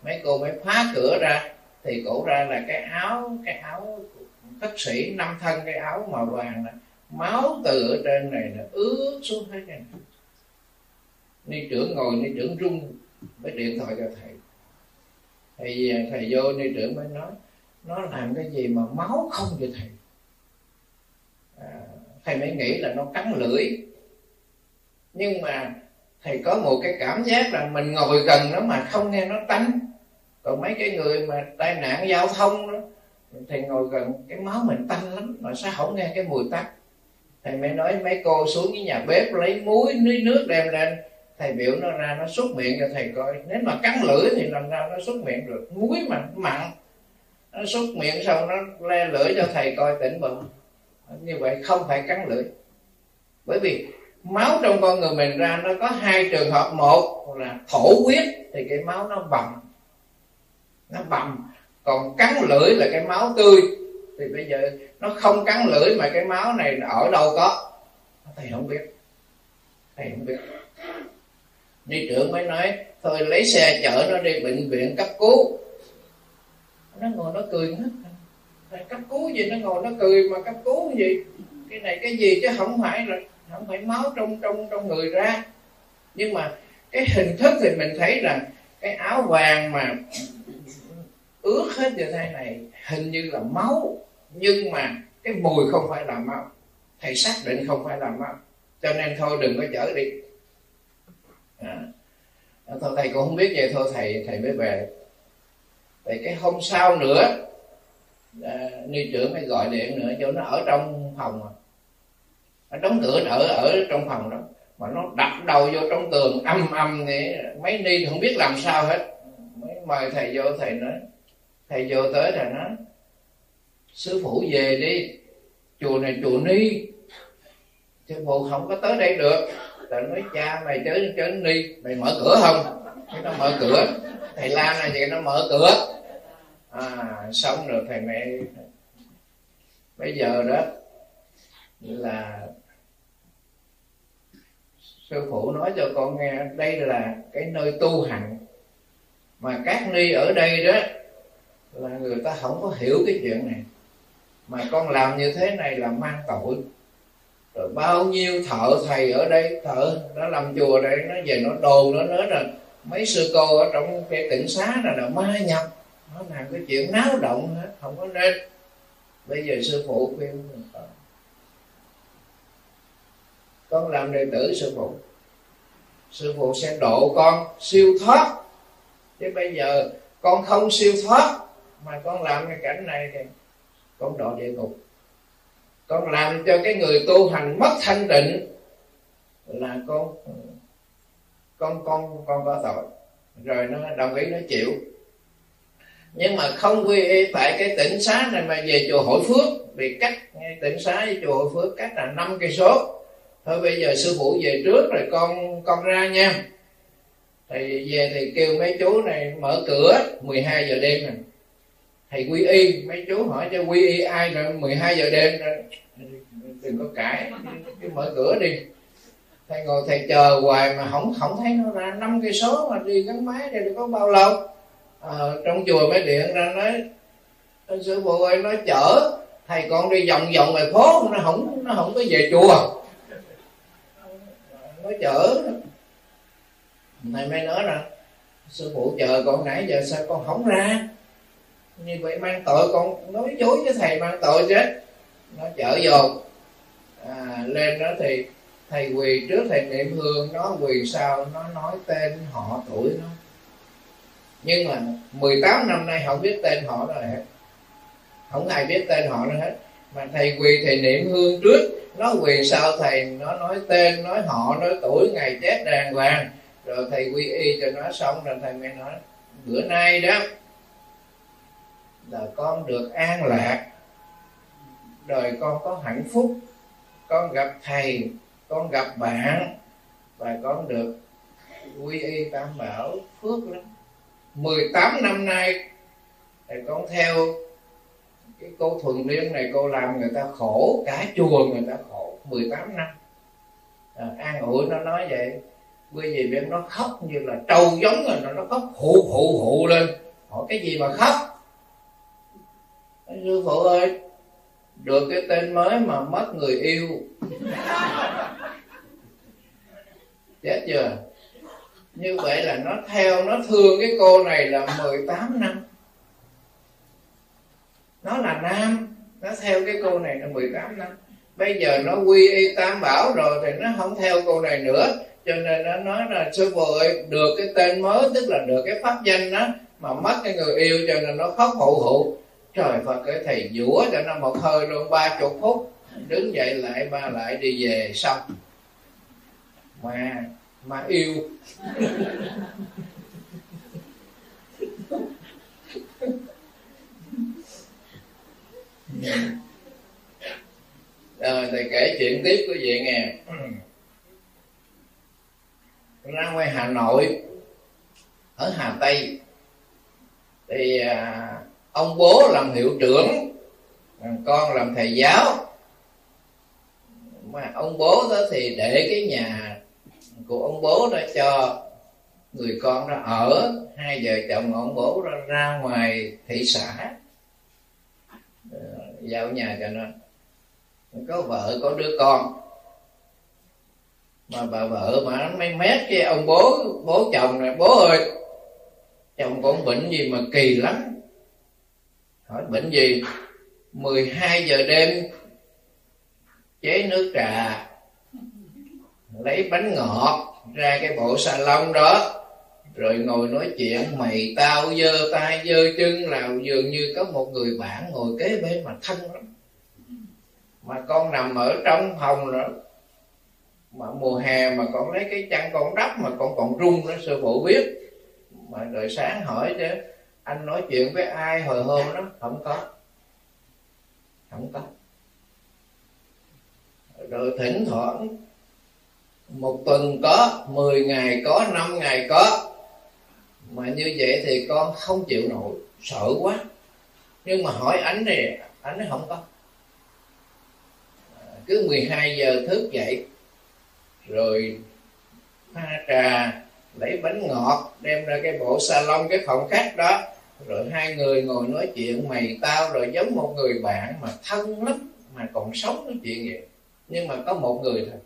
Mấy cô mới phá cửa ra, thì cổ ra là cái áo cái áo thất sĩ, năm thân cái áo màu vàng này máu từ ở trên này là ướt xuống hết này ni trưởng ngồi, ni trưởng rung, mới điện thoại cho thầy. Thầy thầy vô, ni trưởng mới nói nó làm cái gì mà máu không vậy thầy? À, thầy mới nghĩ là nó cắn lưỡi. Nhưng mà thầy có một cái cảm giác là mình ngồi gần nó mà không nghe nó tanh còn mấy cái người mà tai nạn giao thông đó thầy ngồi gần cái máu mình tanh lắm mà sao không nghe cái mùi tanh? Thầy mới nói mấy cô xuống cái nhà bếp lấy muối nước nước đem lên thầy biểu nó ra nó xuất miệng cho thầy coi. Nếu mà cắn lưỡi thì làm sao nó xuất miệng được? Muối mà mặn nó xúc miệng xong nó le lưỡi cho thầy coi tỉnh bụng. Như vậy không phải cắn lưỡi. Bởi vì máu trong con người mình ra nó có hai trường hợp. Một là thổ huyết, thì cái máu nó bầm. Nó bầm. Còn cắn lưỡi là cái máu tươi. Thì bây giờ nó không cắn lưỡi mà cái máu này ở đâu có. Thầy không biết. Thầy không biết. Đi trưởng mới nói, thôi lấy xe chở nó đi bệnh viện cấp cứu nó ngồi nó cười hết. Cấp cứu gì, nó ngồi nó cười mà cấp cứu gì? Cái này cái gì chứ không phải là không phải máu trong trong trong người ra. Nhưng mà cái hình thức thì mình thấy là cái áo vàng mà ướt hết như thế này, hình như là máu. Nhưng mà cái mùi không phải là máu. Thầy xác định không phải là máu. Cho nên thôi đừng có chở đi. À. thôi thầy cũng không biết vậy, thôi thầy thầy mới về thì cái hôm sau nữa à, ni trưởng mới gọi điện nữa cho nó ở trong phòng mà nó đóng cửa ở ở trong phòng đó. Mà nó đập đầu vô trong tường âm âm thì mấy ni không biết làm sao hết. Mới mời thầy vô thầy nói thầy vô tới thầy nói sư phụ về đi chùa này chùa ni. Sư phụ không có tới đây được. Thầy nói cha mày chớ chớ ni mày mở cửa không? Cái nó mở cửa. Thầy la này vậy nó mở cửa. À sống được thầy mẹ bây giờ đó là sư phụ nói cho con nghe, đây là cái nơi tu hành. Mà các ni ở đây đó là người ta không có hiểu cái chuyện này. Mà con làm như thế này là mang tội. Rồi bao nhiêu thợ thầy ở đây, thợ nó làm chùa đây, nó về nó đồn, nó nói rằng mấy sư cô ở trong cái tỉnh xá là là ma nhập. Nó làm cái chuyện náo động hết, không có nên. Bây giờ sư phụ khuyên con. Làm đệ tử sư phụ. Sư phụ sẽ độ con siêu thoát. Chứ bây giờ con không siêu thoát, mà con làm cái cảnh này thì con độ địa ngục. Con làm cho cái người tu hành mất thanh tịnh là con con con con có tội. Rồi nó đồng ý, nó chịu. Nhưng mà không quy y tại cái tỉnh xá này mà về chùa hội phước, vì cách tỉnh xá với chùa hội phước cách là năm cây số. Thôi bây giờ sư phụ về trước rồi con con ra nha. Thầy về thì kêu mấy chú này mở cửa 12 giờ đêm này thầy quy y, mấy chú hỏi cho quy y ai rồi 12 giờ đêm rồi. Đừng có cãi, cứ mở cửa đi thầy ngồi thầy chờ hoài mà không không thấy nó ra. Năm cây số mà đi gắn máy đây có bao lâu? À, trong chùa mới điện ra nói sư phụ ơi nó chở. Thầy con đi vòng vòng ngoài phố nó không nó không có về chùa. Nó chở. Thầy mới nói rằng sư phụ chờ con nãy giờ sao con không ra? Như vậy mang tội con nói dối với thầy mang tội chứ. Nó chở vô à, lên đó thì thầy quỳ trước thầy niệm hương nó quỳ sau nó nói tên họ, tuổi nó. Nhưng mà 18 năm nay không biết tên họ đâu hết. Không ai biết tên họ nữa hết. Mà thầy quỳ thầy niệm hương trước, nó quỳ sau thầy, nó nói tên, nói họ, nói tuổi, ngày chết đàng hoàng. Rồi thầy quy y cho nó xong rồi thầy mới nói, bữa nay đó là con được an lạc. Đời con có hạnh phúc. Con gặp thầy con gặp bạn và con được quy y tam bảo phước lắm. 18 năm nay thì con theo cái cô thuần liên này cô làm người ta khổ cả chùa người ta khổ. 18 năm. À, an ủi nó nói vậy bởi vì bên nó khóc như là trâu giống rồi nó khóc hụ hụ hụ lên. Hỏi cái gì mà khóc? Sư phụ ơi được cái tên mới mà mất người yêu chết chưa như vậy là nó theo, nó thương cái cô này là 18 năm. Nó là nam, nó theo cái cô này là 18 năm. Bây giờ nó quy y tam bảo rồi thì nó không theo cô này nữa. Cho nên nó nói là sư phụ ơi, được cái tên mới, tức là được cái pháp danh đó, mà mất cái người yêu cho nên nó khóc hụ hụ. Trời phật cái thầy dũa cho nó một hơi luôn, ba chục phút. Đứng dậy lại, ba lại đi về xong mà mà yêu. <laughs> Rồi thầy kể chuyện tiếp quý vị nghe ra ngoài hà nội ở hà tây thì à, ông bố làm hiệu trưởng con làm thầy giáo. Mà ông bố đó thì để cái nhà của ông bố đã cho người con đó ở. Hai vợ chồng ông bố ra, ra ngoài thị xã. Ờ, vào nhà cho nó. Có vợ có đứa con. Mà bà vợ mà nó mấy mét cái ông bố bố chồng này bố ơi chồng con bệnh gì mà kỳ lắm. Hỏi bệnh gì? 12 giờ đêm chế nước trà lấy bánh ngọt ra cái bộ salon đó, rồi ngồi nói chuyện, mày tao dơ tay dơ chân là dường như có một người bạn ngồi kế bên mà thân lắm. Mà con nằm ở trong phòng rồi mà mùa hè mà con lấy cái chăn con đắp mà con còn run đó sư phụ biết. Mà rồi sáng hỏi chứ, anh nói chuyện với ai hồi hôm đó? Không có. Không có. Rồi thỉnh thoảng một tuần có 10 ngày có 5 ngày có. Mà như vậy thì con không chịu nổi, sợ quá. Nhưng mà hỏi ánh này ánh nói không có. À, cứ 12 giờ thức dậy, rồi pha trà, lấy bánh ngọt, đem ra cái bộ salon, cái phòng khách đó. Rồi hai người ngồi nói chuyện mày tao, rồi giống một người bạn mà thân lắm, mà còn sống nói chuyện vậy. Nhưng mà có một người thôi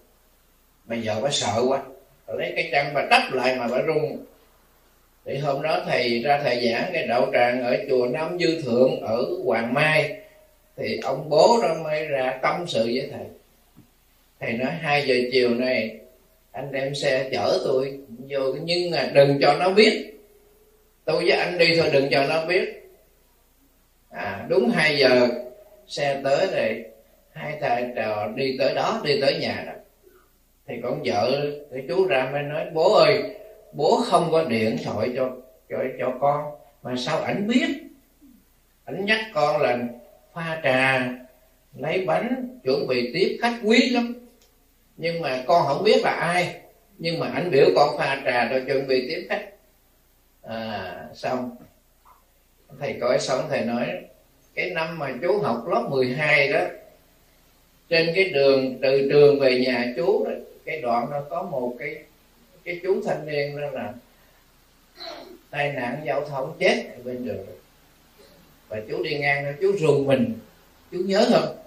bây giờ bà sợ quá. Bà lấy cái chân bà đắp lại mà bà rung. Thì hôm đó thầy ra thầy giảng cái đạo tràng ở chùa Nam Dư Thượng ở Hoàng Mai. Thì ông bố đó mới ra tâm sự với thầy. Thầy nói, hai giờ chiều này anh đem xe chở tôi vô, nhưng mà đừng cho nó biết. Tôi với anh đi thôi, đừng cho nó biết. À đúng hai giờ xe tới rồi, hai thầy trò đi tới đó, đi tới nhà đó thì con vợ cái chú ra mới nói, bố ơi, bố không có điện thoại cho cho cho con, mà sao ảnh biết? Ảnh nhắc con là pha trà, lấy bánh, chuẩn bị tiếp khách quý lắm. Nhưng mà con không biết là ai, nhưng mà ảnh biểu con pha trà rồi chuẩn bị tiếp khách. À xong. Thầy coi xong, thầy nói, cái năm mà chú học lớp 12 đó, trên cái đường, từ trường về nhà chú đó cái đoạn đó có một cái cái chú thanh niên đó là tai nạn giao thông chết ở bên đường. Và chú đi ngang đó, chú rùng mình, chú nhớ không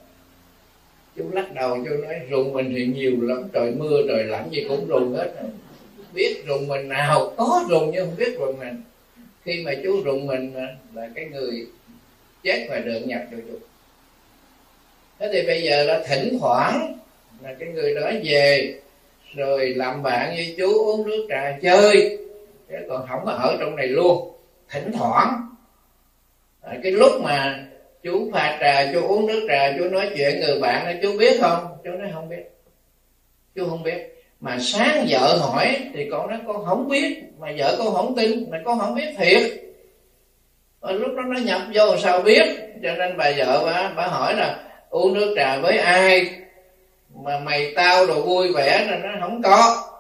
chú lắc đầu, chú nói, rùng mình thì nhiều lắm, trời mưa, trời lạnh gì cũng rùng hết. Biết rùng mình nào, có rùng nhưng không biết rùng mình. Khi mà chú rùng mình là cái người chết và được nhập cho chú. Thế thì bây giờ là thỉnh thoảng là cái người đó về rồi làm bạn với chú uống nước trà chơi. Chứ còn không có ở trong này luôn. Thỉnh thoảng. À, cái lúc mà chú pha trà chú uống nước trà chú nói chuyện người bạn này chú biết không? Chú nói không biết. Chú không biết. Mà sáng vợ hỏi thì con nói con không biết. Mà vợ con không tin mà con không biết thiệt. Và lúc đó nó nhập vô sao biết? Cho nên bà vợ bà, bà hỏi là uống nước trà với ai? Mà mày tao đồ vui vẻ nên nó không có.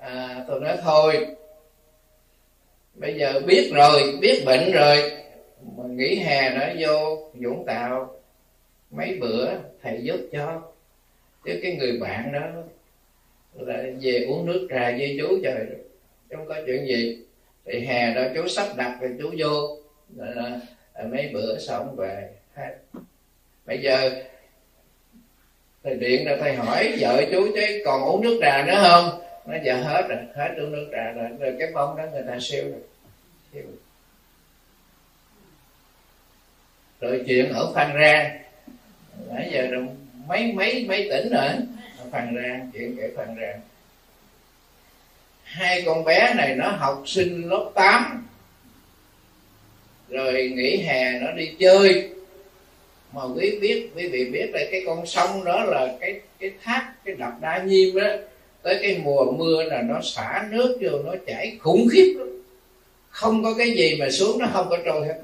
À tôi nói thôi. Bây giờ biết rồi biết bệnh rồi. Mà nghỉ hè nữa vô vũng tàu. Mấy bữa thầy giúp cho. Chứ cái người bạn đó là về uống nước trà với chú trời. Không có chuyện gì. Thì hè đó chú sắp đặt rồi chú vô. Là, là mấy bữa xong về. Bây giờ thầy điện ra thầy hỏi, vợ chú chứ còn uống nước trà nữa không? Nó giờ dạ, hết rồi, hết uống nước trà rồi. Rồi cái bông đó người ta siêu rồi siêu rồi. Chuyện ở phan rang nãy giờ rồi mấy mấy mấy tỉnh rồi, ở phan rang chuyện kể phan rang hai con bé này nó học sinh lớp 8 rồi nghỉ hè nó đi chơi mà quý biết quý vị biết là cái con sông đó là cái cái thác cái đập đa nhiêm đó tới cái mùa mưa là nó xả nước vô nó chảy khủng khiếp lắm. Không có cái gì mà xuống nó không có trôi hết.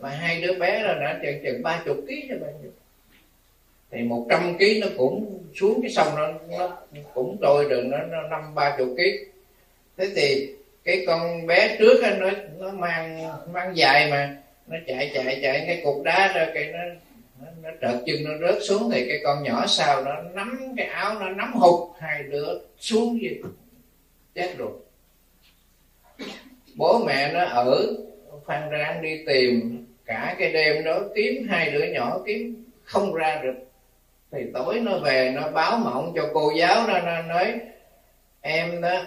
Mà hai đứa bé là đã chừng chừng ba chục ký cho bao nhiêu. Thì một trăm ký nó cũng xuống cái sông nó, nó cũng trôi được nó, nó năm ba chục ký. Thế thì cái con bé trước nó nó mang mang dài mà nó chạy chạy chạy cái cục đá ra cái nó nó, nó trợt chân nó rớt xuống thì cái con nhỏ sau nó nắm cái áo nó nắm hụt hai đứa xuống gì chết rồi. Bố mẹ nó ở phan rang đi tìm cả cái đêm đó kiếm hai đứa nhỏ kiếm không ra được. Thì tối nó về nó báo mộng cho cô giáo nó, nó nói em đó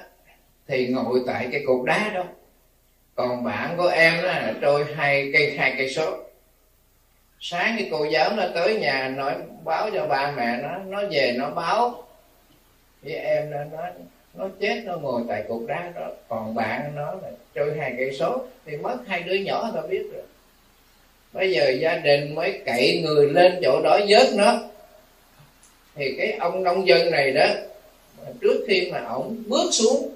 thì ngồi tại cái cục đá đó còn bạn của em đó là trôi hai cây hai cây số sáng cái cô giáo nó tới nhà nói báo cho ba mẹ nó nó về nó báo. Với em nó nó nó chết, nó ngồi tại cục đá đó. Còn bạn nó là trôi hai cây số thì mất hai đứa nhỏ tao biết rồi. Bây giờ gia đình mới cậy người lên chỗ đó vớt nó. Thì cái ông nông dân này đó, trước khi mà ổng bước xuống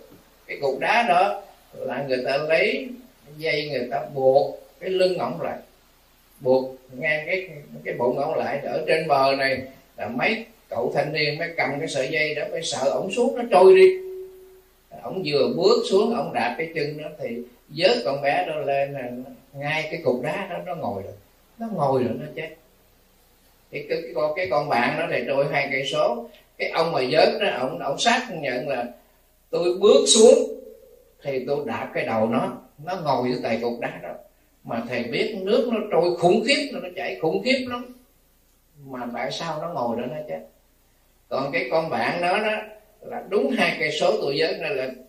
cái cục đá đó là người ta lấy dây người ta buộc cái lưng ổng lại. Buộc ngang cái cái bụng ổng lại ở trên bờ này. Là mấy cậu thanh niên mới cầm cái sợi dây đó mới sợ ổng xuống nó trôi đi. Ổng vừa bước xuống ổng đạp cái chân đó thì vớt con bé đó lên là ngay cái cục đá đó nó ngồi được, nó ngồi được nó chết. Thì cái, cái, con cái con bạn đó này trôi hai cây số. Cái ông mà vớt đó ổng ổng xác nhận là tôi bước xuống thì tôi đạp cái đầu nó nó ngồi dưới tại cục đá đó. Mà thầy biết nước nó trôi khủng khiếp, nó chảy khủng khiếp lắm. Mà tại sao nó ngồi đó nó chết. Còn cái con bạn đó đó là đúng hai cây số tôi giới ra lên.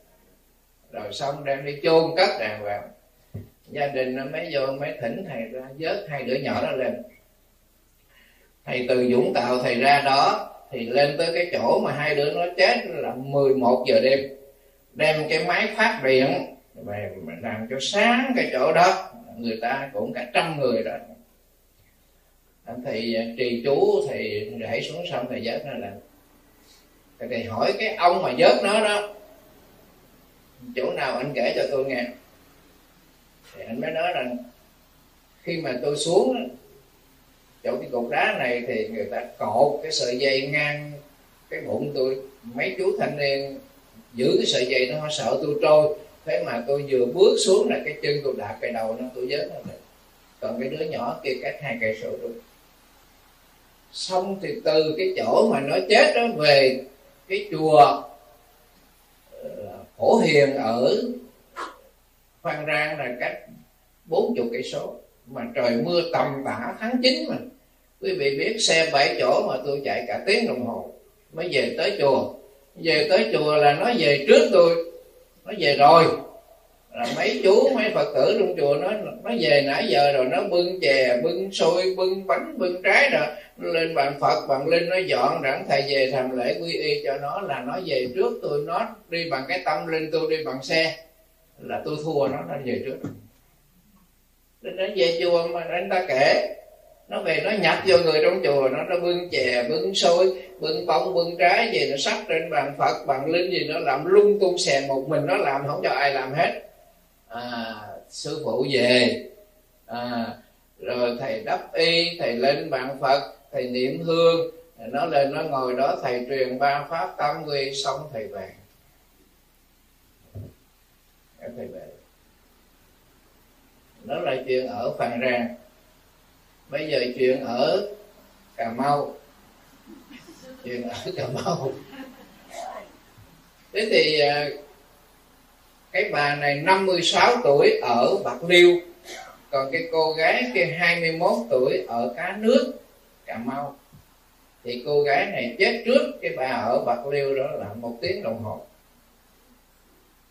Rồi xong đem đi chôn cất đàng hoàng. Gia đình nó mới vô, mới thỉnh thầy ra, vớt hai đứa nhỏ đó lên. Thầy từ Vũng Tàu thầy ra đó, thì lên tới cái chỗ mà hai đứa nó chết là 11 giờ đêm đem cái máy phát điện về mà làm cho sáng cái chỗ đó. Người ta cũng cả trăm người đó. Thì à, trì chú thì rảy xuống sông, thì vớt nó là thì hỏi cái ông mà vớt nó đó chỗ nào anh kể cho tôi nghe. Thì anh mới nói rằng khi mà tôi xuống chỗ cái cục đá này thì người ta cột cái sợi dây ngang cái bụng tôi mấy chú thanh niên giữ cái sợi dây nó sợ tôi trôi. Thế mà tôi vừa bước xuống là cái chân tôi đạp cái đầu nó, tôi vớt nó còn cái đứa nhỏ kia cách hai cây số luôn xong thì từ cái chỗ mà nó chết đó về cái chùa ờ, phổ hiền ở phan rang là cách bốn chục cây số. Mà trời mưa tầm tã tháng 9 mà. Quý vị biết xe bảy chỗ mà tôi chạy cả tiếng đồng hồ mới về tới chùa về tới chùa là nó về trước tôi, nó về rồi. Là mấy chú, mấy phật tử trong chùa nó nó về nãy giờ rồi, nó bưng chè, bưng xôi, bưng bánh, bưng trái rồi lên bàn phật, bàn linh nó dọn đặng thầy về làm lễ quy y cho nó là nó về trước tôi. Nó đi bằng cái tâm linh, tôi đi bằng xe. Là tôi thua nó nó về trước. Nên nó về chùa mà anh ta kể nó về nó nhập vô người trong chùa nó nó bưng chè bưng xôi bưng bông bưng trái gì nó sắp trên bàn phật bàn linh gì nó làm lung tung xèn một mình nó làm không cho ai làm hết. À, sư phụ về. À, rồi thầy đắp y thầy lên bàn phật thầy niệm hương. Nó lên nó ngồi đó thầy truyền ba pháp tam quy xong thầy về. Thầy về. Nó là chuyện ở phàn rang bây giờ chuyện ở cà mau. Chuyện ở cà mau. Thế thì à, cái bà này 56 tuổi ở bạc liêu. Còn cái cô gái kia 21 tuổi ở cá nước, cà mau. Thì cô gái này chết trước cái bà ở bạc liêu đó là một tiếng đồng hồ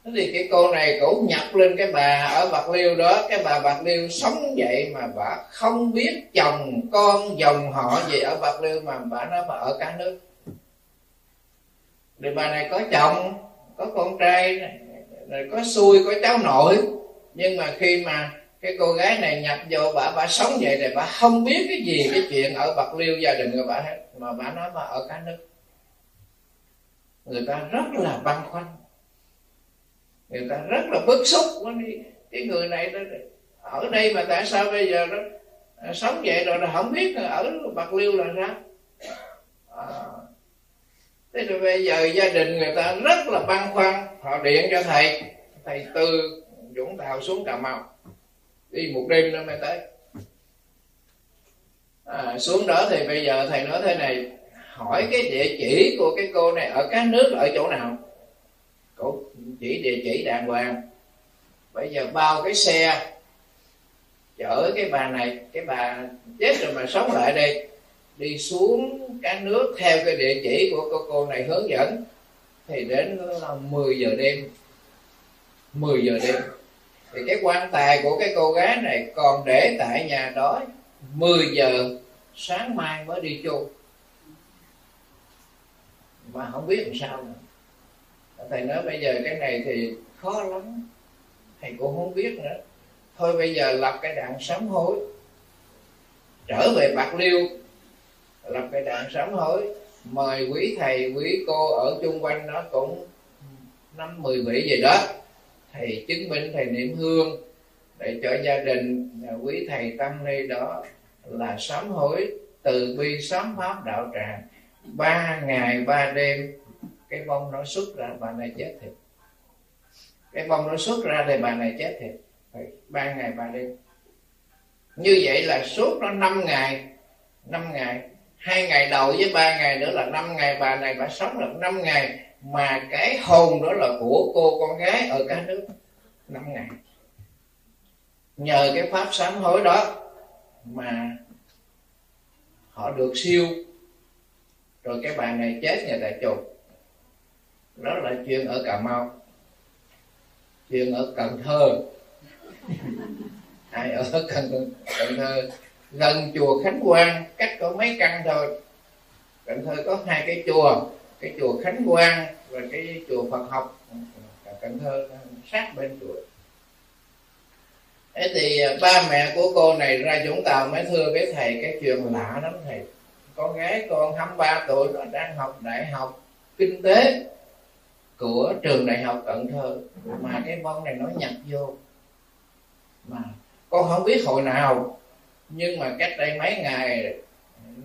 thế thì cái cô này cũng nhập lên cái bà ở bạc liêu đó. Cái bà bạc liêu sống vậy mà bà không biết chồng con dòng họ gì ở bạc liêu mà bà nói bà ở cả nước. Thì bà này có chồng, có con trai, rồi có xui, có cháu nội. Nhưng mà khi mà cái cô gái này nhập vô, bà bà sống vậy thì bà không biết cái gì cái chuyện ở bạc liêu gia đình của bà hết, mà bà nói bà ở cả nước. Người ta rất là băn khoăn người ta rất là bức xúc. Cái người này đó, ở đây mà tại sao bây giờ nó à, sống vậy rồi là không biết ở bạc liêu là sao? À, thế rồi bây giờ gia đình người ta rất là băn khoăn. Họ điện cho thầy thầy từ dũng tàu xuống cà mau đi một đêm nữa mới tới. À, xuống đó thì bây giờ thầy nói thế này hỏi cái địa chỉ của cái cô này ở cái nước ở chỗ nào? Cô chỉ địa chỉ đàng hoàng. Bây giờ bao cái xe, chở cái bà này, cái bà chết rồi mà sống lại đây, đi xuống cái nước theo cái địa chỉ của cô cô này hướng dẫn, thì đến 10 giờ đêm. 10 giờ đêm. Thì cái quan tài của cái cô gái này còn để tại nhà đó 10 giờ sáng mai mới đi chôn. Mà không biết làm sao nữa thầy nói bây giờ cái này thì khó lắm. Thầy cũng không biết nữa. Thôi bây giờ lập cái đạn sám hối. Trở về bạc liêu. Lập cái đạn sám hối. Mời quý thầy, quý cô ở chung quanh nó cũng năm, mười vị gì đó. Thầy chứng minh, thầy niệm hương để cho gia đình quý thầy tâm ni đó là sám hối từ bi sám pháp đạo tràng. Ba ngày, ba đêm cái bông nó xuất ra, bà này chết thiệt. Cái bông nó xuất ra thì bà này chết thiệt. Phải, ba ngày ba đêm như vậy là suốt nó năm ngày năm ngày. Hai ngày đầu với ba ngày nữa là năm ngày. Bà này bà sống được năm ngày. Mà cái hồn đó là của cô con gái ở cả nước. Năm ngày. Nhờ cái pháp sám hối đó mà họ được siêu. Rồi cái bà này chết nhà tại chùa đó là chuyện ở cà mau. Chuyện ở cần thơ. <laughs> Ai ở cần cần thơ. Gần chùa khánh quang cách có mấy căn thôi. Cần thơ có hai cái chùa cái chùa khánh quang và cái chùa phật học. Cần thơ sát bên chùa. Thế thì ba mẹ của cô này ra chúng ta mới thưa với thầy cái chuyện lạ lắm thầy. Con gái con 23 tuổi nó đang học đại học kinh tế của trường đại học Cần Thơ. Mà cái bông này nó nhập vô. Mà con không biết hồi nào, nhưng mà cách đây mấy ngày,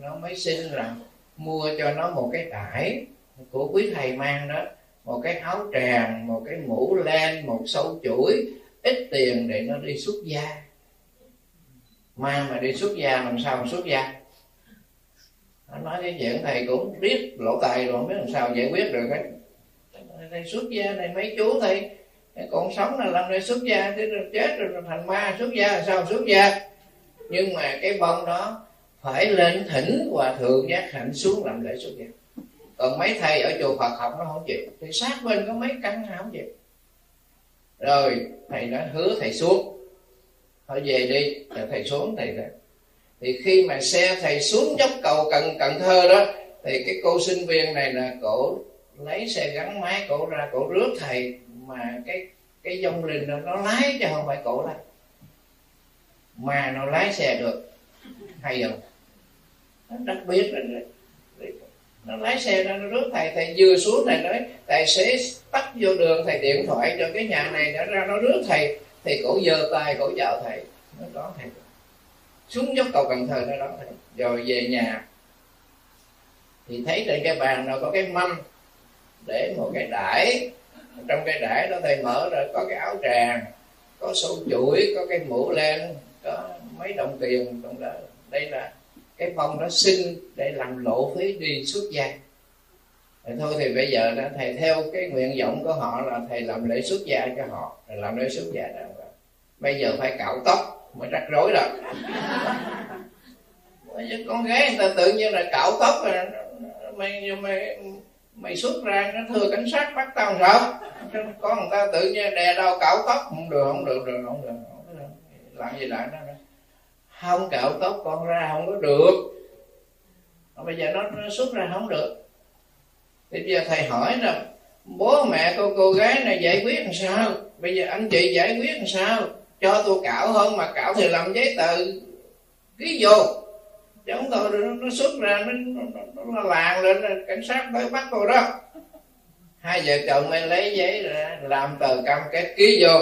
nó mới xin là mua cho nó một cái tải của quý thầy mang đó, một cái áo tràng, một cái mũ len, một sâu chuỗi, ít tiền để nó đi xuất gia. Mang mà đi xuất gia làm sao mà xuất gia? Nó nói cái chuyện thầy cũng biết lỗ tài rồi, không biết làm sao giải quyết được cái này xuất gia này mấy chú thầy còn sống là làm này xuất gia, thế rồi chết rồi thành ma xuất gia là sao xuất gia? Nhưng mà cái bông đó phải lên thỉnh hòa thượng giác hạnh xuống làm lễ xuất gia. Còn mấy thầy ở chùa Phật học nó không chịu. Thì sát bên có mấy căn nào không chịu. Rồi thầy nói, hứa thầy xuống. Họ về đi rồi thầy xuống thầy đó thì khi mà xe thầy xuống dốc cầu cần cần thơ đó, thì cái cô sinh viên này là cổ lấy xe gắn máy cổ ra cổ rước thầy mà cái cái dông linh đó, nó lái cho không phải cổ đâu. Mà nó lái xe được hay không? Nó đặc biệt là nó lái xe ra nó rước thầy thầy vừa xuống thầy nói tài xế tắt vô đường thầy điện thoại cho cái nhà này đã ra nó rước thầy. Thì cổ giơ tay cổ chào thầy nó đón thầy. Xuống dốc cầu cần thơ nó đón thầy. Rồi về nhà thì thấy trên cái bàn nào có cái mâm để một cái đải. Trong cái đải đó thầy mở ra có cái áo tràng có sâu chuỗi có cái mũ len có mấy đồng tiền. Trong đó đây là cái phong đó xin để làm lộ phí đi xuất gia. Thì thôi thì bây giờ đó, thầy theo cái nguyện vọng của họ là thầy làm lễ xuất gia cho họ. Làm lễ xuất gia đó. Bây giờ phải cạo tóc mới rắc rối rồi con gái người ta tự nhiên là cạo tóc rồi mày mày mày xuất ra nó thưa cảnh sát bắt tao sao? Có người ta tự nhiên đè đau cạo tóc. Không được không được được không được, không được. làm gì lại nó không cạo tóc con ra không có được. Bây giờ nó, nó xuất ra không được. Thì bây giờ thầy hỏi là bố mẹ cô cô gái này giải quyết làm sao? Bây giờ anh chị giải quyết làm sao? Cho tôi cạo hơn mà cạo thì làm giấy tờ. Ký vô giống tôi nó, nó xuất ra nó, nó, nó, làng lên cảnh sát tới bắt tôi đó. Hai vợ chồng mới lấy giấy ra làm tờ cam kết ký vô.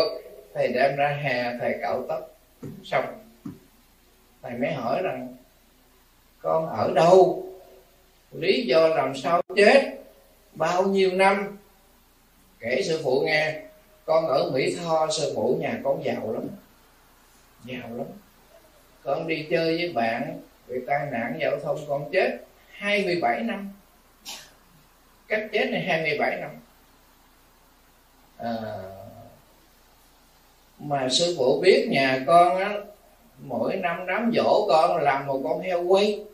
Thầy đem ra hè thầy cạo tóc. Xong thầy mới hỏi rằng con ở đâu? Lý do làm sao chết? Bao nhiêu năm? Kể sư phụ nghe con ở mỹ tho sư phụ nhà con giàu lắm. Giàu lắm. Con đi chơi với bạn bị tai nạn giao thông con chết 27 năm. Cách chết này 27 năm. À, mà sư phụ biết nhà con á mỗi năm đám dỗ con làm một con heo quay.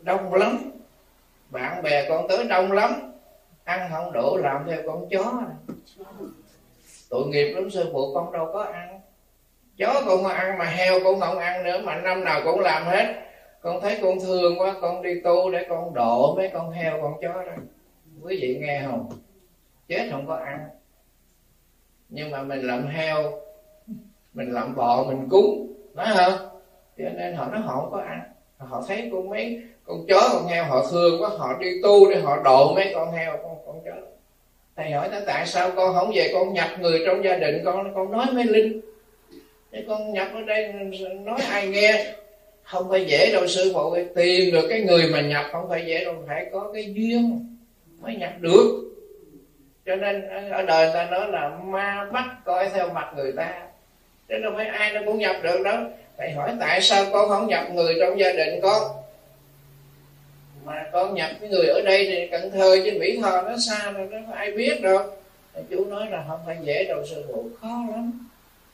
Đông lắm. Bạn bè con tới đông lắm. Ăn không đủ làm theo con chó. Tội nghiệp lắm sư phụ con đâu có ăn chó con không ăn mà heo con không ăn nữa, mà năm nào cũng làm hết. Con thấy con thương quá, con đi tu để con độ mấy con heo, con chó đó. Quý vị nghe không? Chết không có ăn. Nhưng mà mình làm heo, mình làm bò, mình cúng, nói không? Cho nên họ nói họ không có ăn. Họ thấy con mấy, con chó, con heo họ thương quá, họ đi tu để họ độ mấy con heo, con con chó. Thầy hỏi ta tại sao con không về con nhập người trong gia đình con? Con nói mấy linh để con nhập ở đây nói ai nghe? Không phải dễ đâu, sư phụ tìm được cái người mà nhập không phải dễ đâu, phải có cái duyên mới nhập được. Cho nên ờ, ở đời ta nói là ma bắt coi theo mặt người ta. Chứ đâu phải ai nó cũng nhập được đó thầy hỏi tại sao con không nhập người trong gia đình con? Mà con nhập cái người ở đây thì cần thơ chứ mỹ tho nó xa rồi nó ai biết đâu. Chú nói là không phải dễ đâu, sư phụ. Khó lắm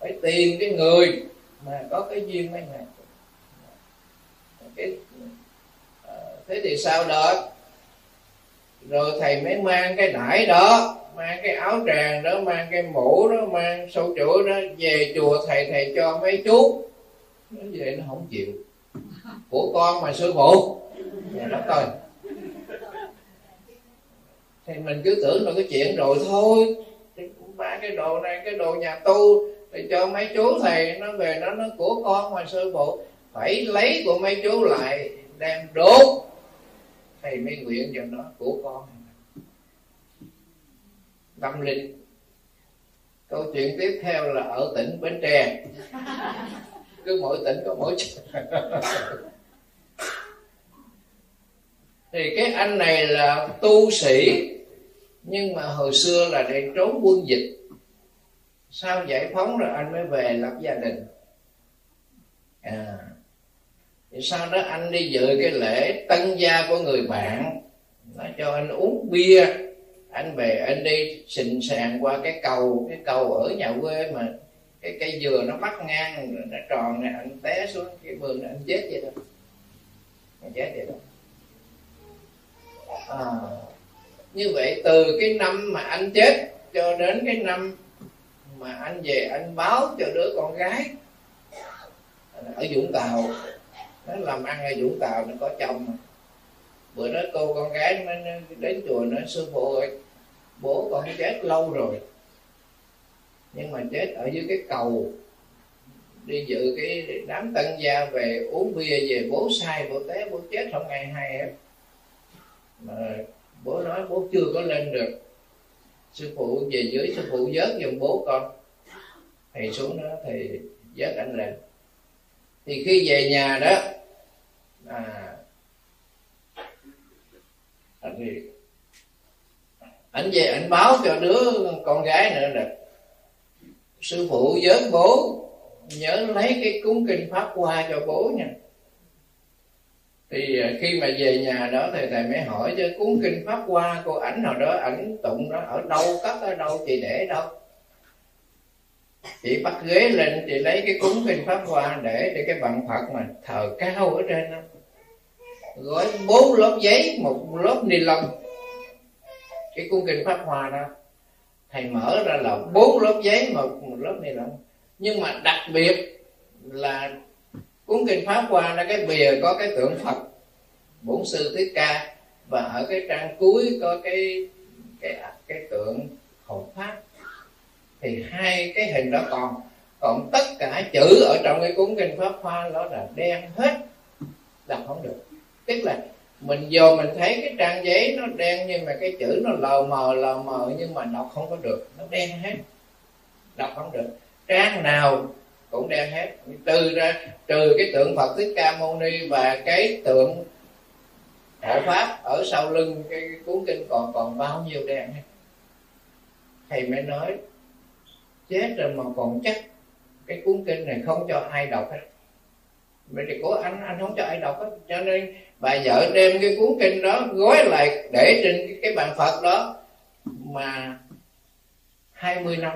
phải tìm cái người mà có cái duyên với ngài. Cái à, thế thì sao đó rồi thầy mới mang cái nải đó mang cái áo tràng đó mang cái mũ đó mang sâu chuỗi đó về chùa thầy thầy cho mấy chú. Nó về nó không chịu. Của con mà sư phụ. Nhà đó coi thì mình cứ tưởng là cái chuyện rồi thôi. Ba cái đồ này cái đồ nhà tu để cho mấy chú thầy nó về nó nó của con mà sư phụ phải lấy của mấy chú lại, đem đốt. Thầy mới nguyện cho nó của con. Tâm linh. Câu chuyện tiếp theo là ở tỉnh bến tre. Cứ mỗi tỉnh có mỗi chuyện thì cái anh này là tu sĩ, nhưng mà hồi xưa là để trốn quân dịch sau giải phóng rồi anh mới về lập gia đình. À thì sau đó anh đi dự cái lễ tân gia của người bạn nó cho anh uống bia. Anh về anh đi xình sàn qua cái cầu cái cầu ở nhà quê mà cái cây dừa nó bắt ngang nó tròn này anh té xuống cái vườn này anh chết vậy đó. Anh chết vậy đó. À, như vậy từ cái năm mà anh chết cho đến cái năm mà anh về anh báo cho đứa con gái. Ở Vũng Tàu, nó làm ăn ở Vũng Tàu nó có chồng mà. bữa đó cô con gái nó đến chùa nó sư phụ ơi, bố con chết lâu rồi. Nhưng mà chết ở dưới cái cầu, đi dự cái đám tân gia về uống bia về, bố sai, bố té, bố chết không ngày hay hết mà bố nói bố chưa có lên được sư phụ về dưới, sư phụ vớt giùm bố con. Thầy xuống đó thì vớt anh lên. Thì khi về nhà đó à thì anh về anh báo cho đứa con gái nữa là sư phụ vớt bố, nhớ lấy cái cúng kinh pháp qua cho bố nha thì à, khi mà về nhà đó thì thầy mới hỏi cho cuốn kinh pháp hoa cô ảnh nào đó ảnh tụng đó ở đâu cất ở đâu chị để đâu? Chị bắt ghế lên chị lấy cái cuốn kinh pháp hoa để để cái bằng phật mà thờ cao ở trên đó. Gói bốn lớp giấy một lớp ni lông. Cái cuốn kinh pháp hoa đó thầy mở ra là bốn lớp giấy một, một lớp ni lông. Nhưng mà đặc biệt là cuốn kinh pháp hoa là cái bìa có cái tượng phật, bổn sư thích ca, và ở cái trang cuối có cái cái cái tượng hộ pháp. Thì hai cái hình đó còn còn tất cả chữ ở trong cái cuốn kinh pháp hoa đó là đen hết đọc không được. Tức là mình vô mình thấy cái trang giấy nó đen nhưng mà cái chữ nó lờ mờ lờ mờ nhưng mà đọc không có được, nó đen hết đọc không được. Trang nào cũng đen hết. Trừ ra trừ cái tượng phật thích ca mâu ni và cái tượng hộ pháp ở sau lưng cái cuốn kinh còn còn bao nhiêu đen hết. Thầy mới nói, chết rồi mà còn chắc cái cuốn kinh này không cho ai đọc hết. Mình thì cố anh anh không cho ai đọc hết. Cho nên bà vợ đem cái cuốn kinh đó gói lại để trên cái bàn phật đó mà 20 năm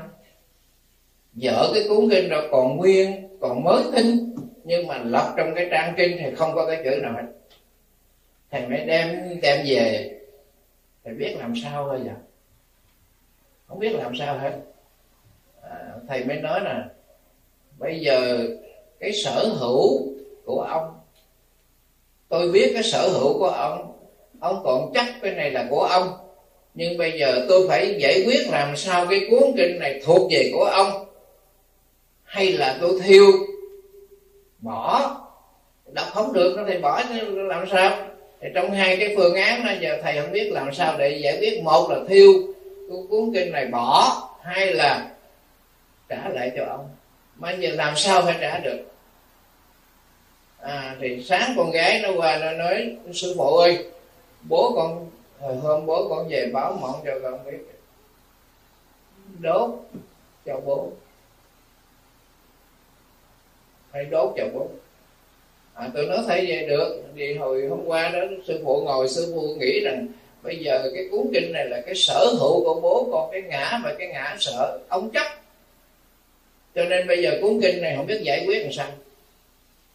dở cái cuốn kinh đó còn nguyên còn mới tinh nhưng mà lật trong cái trang kinh thì không có cái chữ nào hết. Thầy mới đem đem về. Thầy biết làm sao bây giờ? Không biết làm sao hết. À, thầy mới nói là bây giờ cái sở hữu của ông tôi biết cái sở hữu của ông ông còn chắc cái này là của ông. Nhưng bây giờ tôi phải giải quyết làm sao cái cuốn kinh này thuộc về của ông hay là tôi thiêu bỏ đọc không được nó thì bỏ làm sao? Thì trong hai cái phương án đó giờ thầy không biết làm sao để giải quyết. Một là thiêu cuốn kinh này bỏ hay là trả lại cho ông. Mà giờ làm sao phải trả được? À, thì sáng con gái nó qua nó nói sư phụ ơi bố con hồi hôm bố con về báo mộng cho con biết. Đốt cho bố phải đốt vào bố à, tôi nói thấy vậy được. Thì hồi hôm qua đó sư phụ ngồi sư phụ nghĩ rằng bây giờ cái cuốn kinh này là cái sở hữu của bố còn cái ngã và cái ngã sợ ông chấp cho nên bây giờ cuốn kinh này không biết giải quyết làm sao.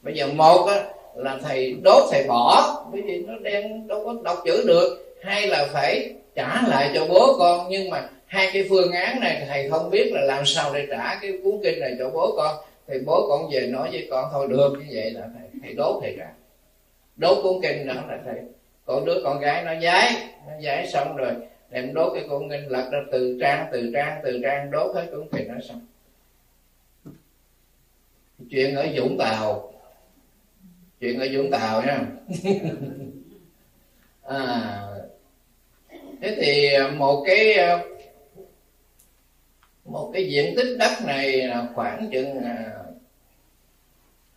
Bây giờ một á, là thầy đốt thầy bỏ. Bởi vì nó đen đâu có đọc chữ được. Hay là phải trả lại cho bố con. Nhưng mà hai cái phương án này thầy không biết là làm sao để trả cái cuốn kinh này cho bố con thì bố con về nói với con thôi được như vậy là thầy, thầy đốt thầy ra. Đốt cuốn kinh đó là thầy. Còn đứa con gái nó giấy nó giấy xong rồi đem đốt cái cuốn kinh lật ra từ trang từ trang từ trang đốt hết cuốn kinh nó xong. Chuyện ở Vũng Tàu. Chuyện ở Vũng Tàu nha. <laughs> À, thế thì à, một cái à, một cái diện tích đất này là khoảng chừng à,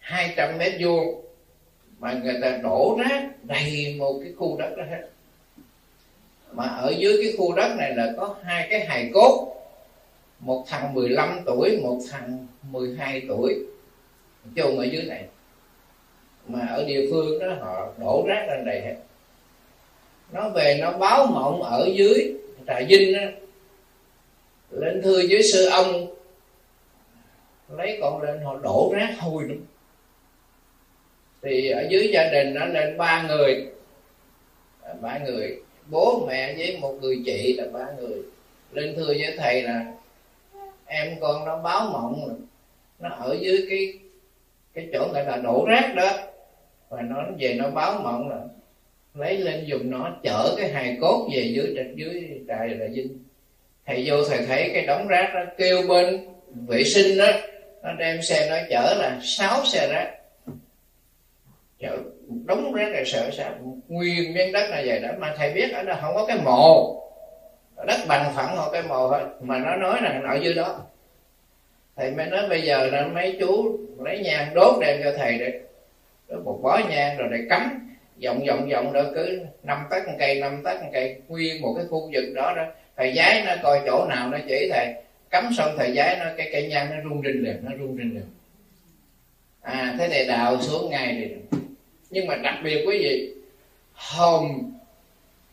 200 mét vuông mà người ta đổ rác đầy một cái khu đất đó hết. Mà ở dưới cái khu đất này là có hai cái hài cốt một thằng 15 tuổi một thằng 12 tuổi. Chôn ở dưới này. Mà ở địa phương đó họ đổ rác lên đầy hết. Nó về nó báo mộng ở dưới trà vinh đó, lên thưa với sư ông lấy con lên họ đổ rác hôi lắm thì ở dưới gia đình nó lên ba người. À, ba người. Bố, mẹ với một người chị là ba người. Lên thưa với thầy là, em con nó báo mộng nó ở dưới cái cái chỗ gọi là đổ rác đó. Và nó về nó báo mộng là lấy lên dùng nó chở cái hài cốt về dưới dưới trại là dinh. Thầy vô thầy thấy cái đống rác nó kêu bên vệ sinh đó, nó đem xe nó chở là sáu xe rác. Dạ, đống rác này sợ sao? Nguyên miếng đất này vậy đó, mà thầy biết ở đó không có cái mồ. Đất bằng phẳng họ cái mồ hết mà nó nói là ở dưới đó. Thầy mới nói bây giờ là mấy chú lấy nhang đốt đem cho thầy để một bó nhang rồi để cắm. Vòng vòng vòng đó, cứ năm tấc cây, năm tấc cây, nguyên một cái khu vực đó đó. Thầy giái nó coi chỗ nào nó chỉ thầy. Cắm xong thầy giái nó, cái cây nhang nó rung rinh liền, nó rung rinh liền. À thế này đào xuống ngay thì nhưng mà đặc biệt quý vị, hồng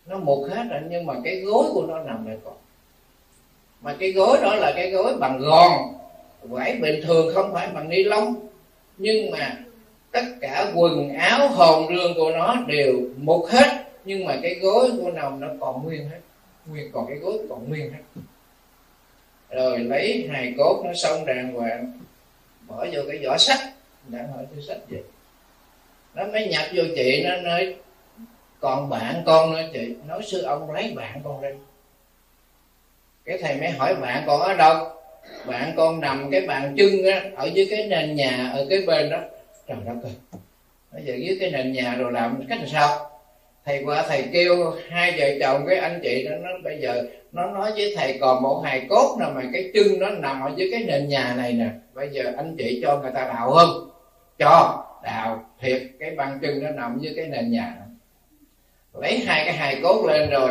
nó mục hết rồi, nhưng mà cái gối của nó nằm lại còn. Mà cái gối đó là cái gối bằng gòn vải bình thường không phải bằng ni lông. Nhưng mà tất cả quần áo hồn rương của nó đều mục hết, nhưng mà cái gối của nồng nó còn nguyên hết. Nguyên còn cái gối còn nguyên hết. Rồi lấy hài cốt nó xong đàng hoàng, bỏ vô cái vỏ sách, đã hỏi cái sách vậy nó mới nhập vô chị, nó nói còn bạn con nữa chị. Nói, sư ông lấy bạn con đi. Cái thầy mới hỏi, bạn con ở đâu? Bạn con nằm cái bàn chân á, ở dưới cái nền nhà, ở cái bên đó. Trời đất ơi. Bây giờ dưới cái nền nhà rồi làm cách là sao? Thầy qua thầy kêu hai vợ chồng cái anh chị đó, nó bây giờ nó nói với thầy còn một hài cốt nào mà cái chân nó nằm ở dưới cái nền nhà này nè. Bây giờ anh chị cho người ta đào không? Cho đào thiệt, cái băng chân nó nằm dưới cái nền nhà lấy hai cái hài cốt lên rồi.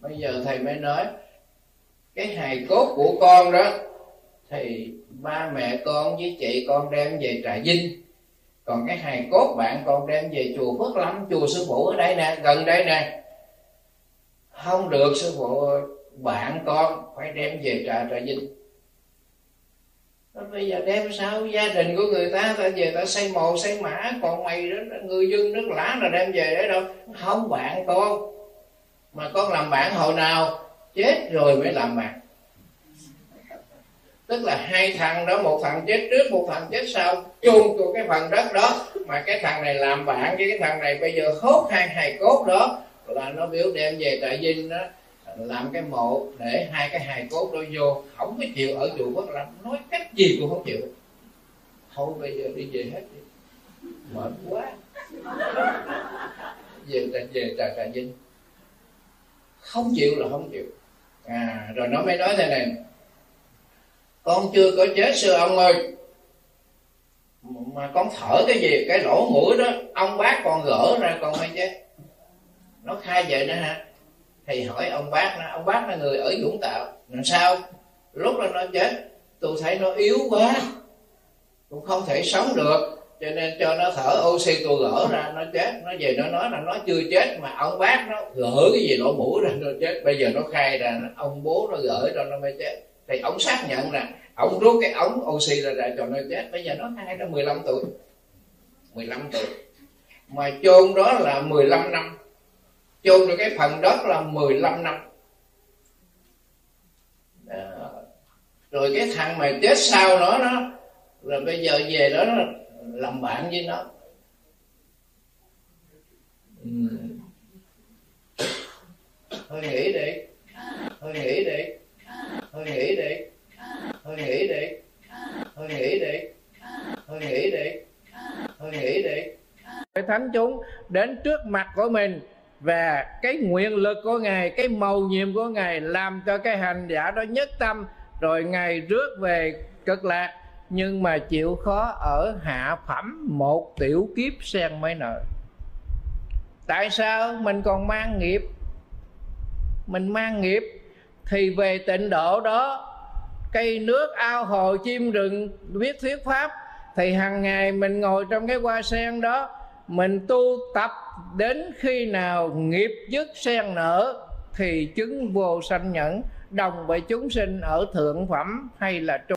Bây giờ thầy mới nói, cái hài cốt của con đó, thì ba mẹ con với chị con đem về trà vinh. Còn cái hài cốt bạn con đem về chùa phước lắm, chùa sư phụ ở đây nè, gần đây nè. Không được sư phụ, bạn con phải đem về trà trà vinh bây giờ đem sao? Gia đình của người ta ta về ta xây mồ xây mã, còn mày đó người dân nước lã là đem về đấy đâu. Không bạn con, mà con làm bạn hồi nào? Chết rồi mới làm bạn. Tức là hai thằng đó, một thằng chết trước, một thằng chết sau, chung của cái phần đất đó. Mà cái thằng này làm bạn với cái thằng này bây giờ hốt hai hài cốt đó, là nó biểu đem về tại dinh đó làm cái mộ để hai cái hài cốt đó vô, không có chịu ở chùa bất lâm. Nói cách gì cũng không chịu. Thôi, bây giờ đi về hết đi. Mệt quá. Về trà về trà trà vinh không chịu là không chịu. À rồi nó mới nói thế này. Con chưa có chết sư ông ơi. Mà con thở cái gì? Cái lỗ mũi đó, ông bác con gỡ ra, con mới chết. Nó khai vậy đó ha thì hỏi ông bác nó ông bác là người ở vũng tạo làm sao? Lúc đó nó chết, tôi thấy nó yếu quá, cũng không thể sống được, cho nên cho nó thở oxy, tôi gỡ ra, nó chết. Nó về nó nói là nó chưa chết, mà ông bác nó gỡ cái gì lỗ mũi ra, nó chết. Bây giờ nó khai ra ông bố nó gỡ cho nó mới chết. Thì ông xác nhận là ông rút cái ống oxy ra ra cho nó chết. Bây giờ nó hai nó 15 tuổi 15 tuổi. Mà chôn đó là 15 năm chôn được cái phần đất là 15 năm. À, rồi cái thằng mày chết sau nó nó rồi bây giờ về đó làm bạn với nó. Ừ. thôi nghĩ đi. Thôi nghĩ đi. Thôi nghĩ đi. Thôi nghĩ đi. Thôi nghĩ đi. Thôi nghĩ đi. Thôi nghĩ đi. Thánh chúng đến trước mặt của mình và cái nguyện lực của ngài, cái mầu nhiệm của ngài làm cho cái hành giả đó nhất tâm. Rồi ngài rước về cực lạc, nhưng mà chịu khó ở hạ phẩm một tiểu kiếp sen mới nợ. Tại sao? Mình còn mang nghiệp. Mình mang nghiệp. Thì về tịnh độ đó, cây nước, ao hồ, chim rừng, viết thuyết pháp, thì hàng ngày mình ngồi trong cái hoa sen đó mình tu tập đến khi nào nghiệp dứt sen nở thì chứng vô sanh nhẫn. Đồng với chúng sinh ở thượng phẩm hay là trung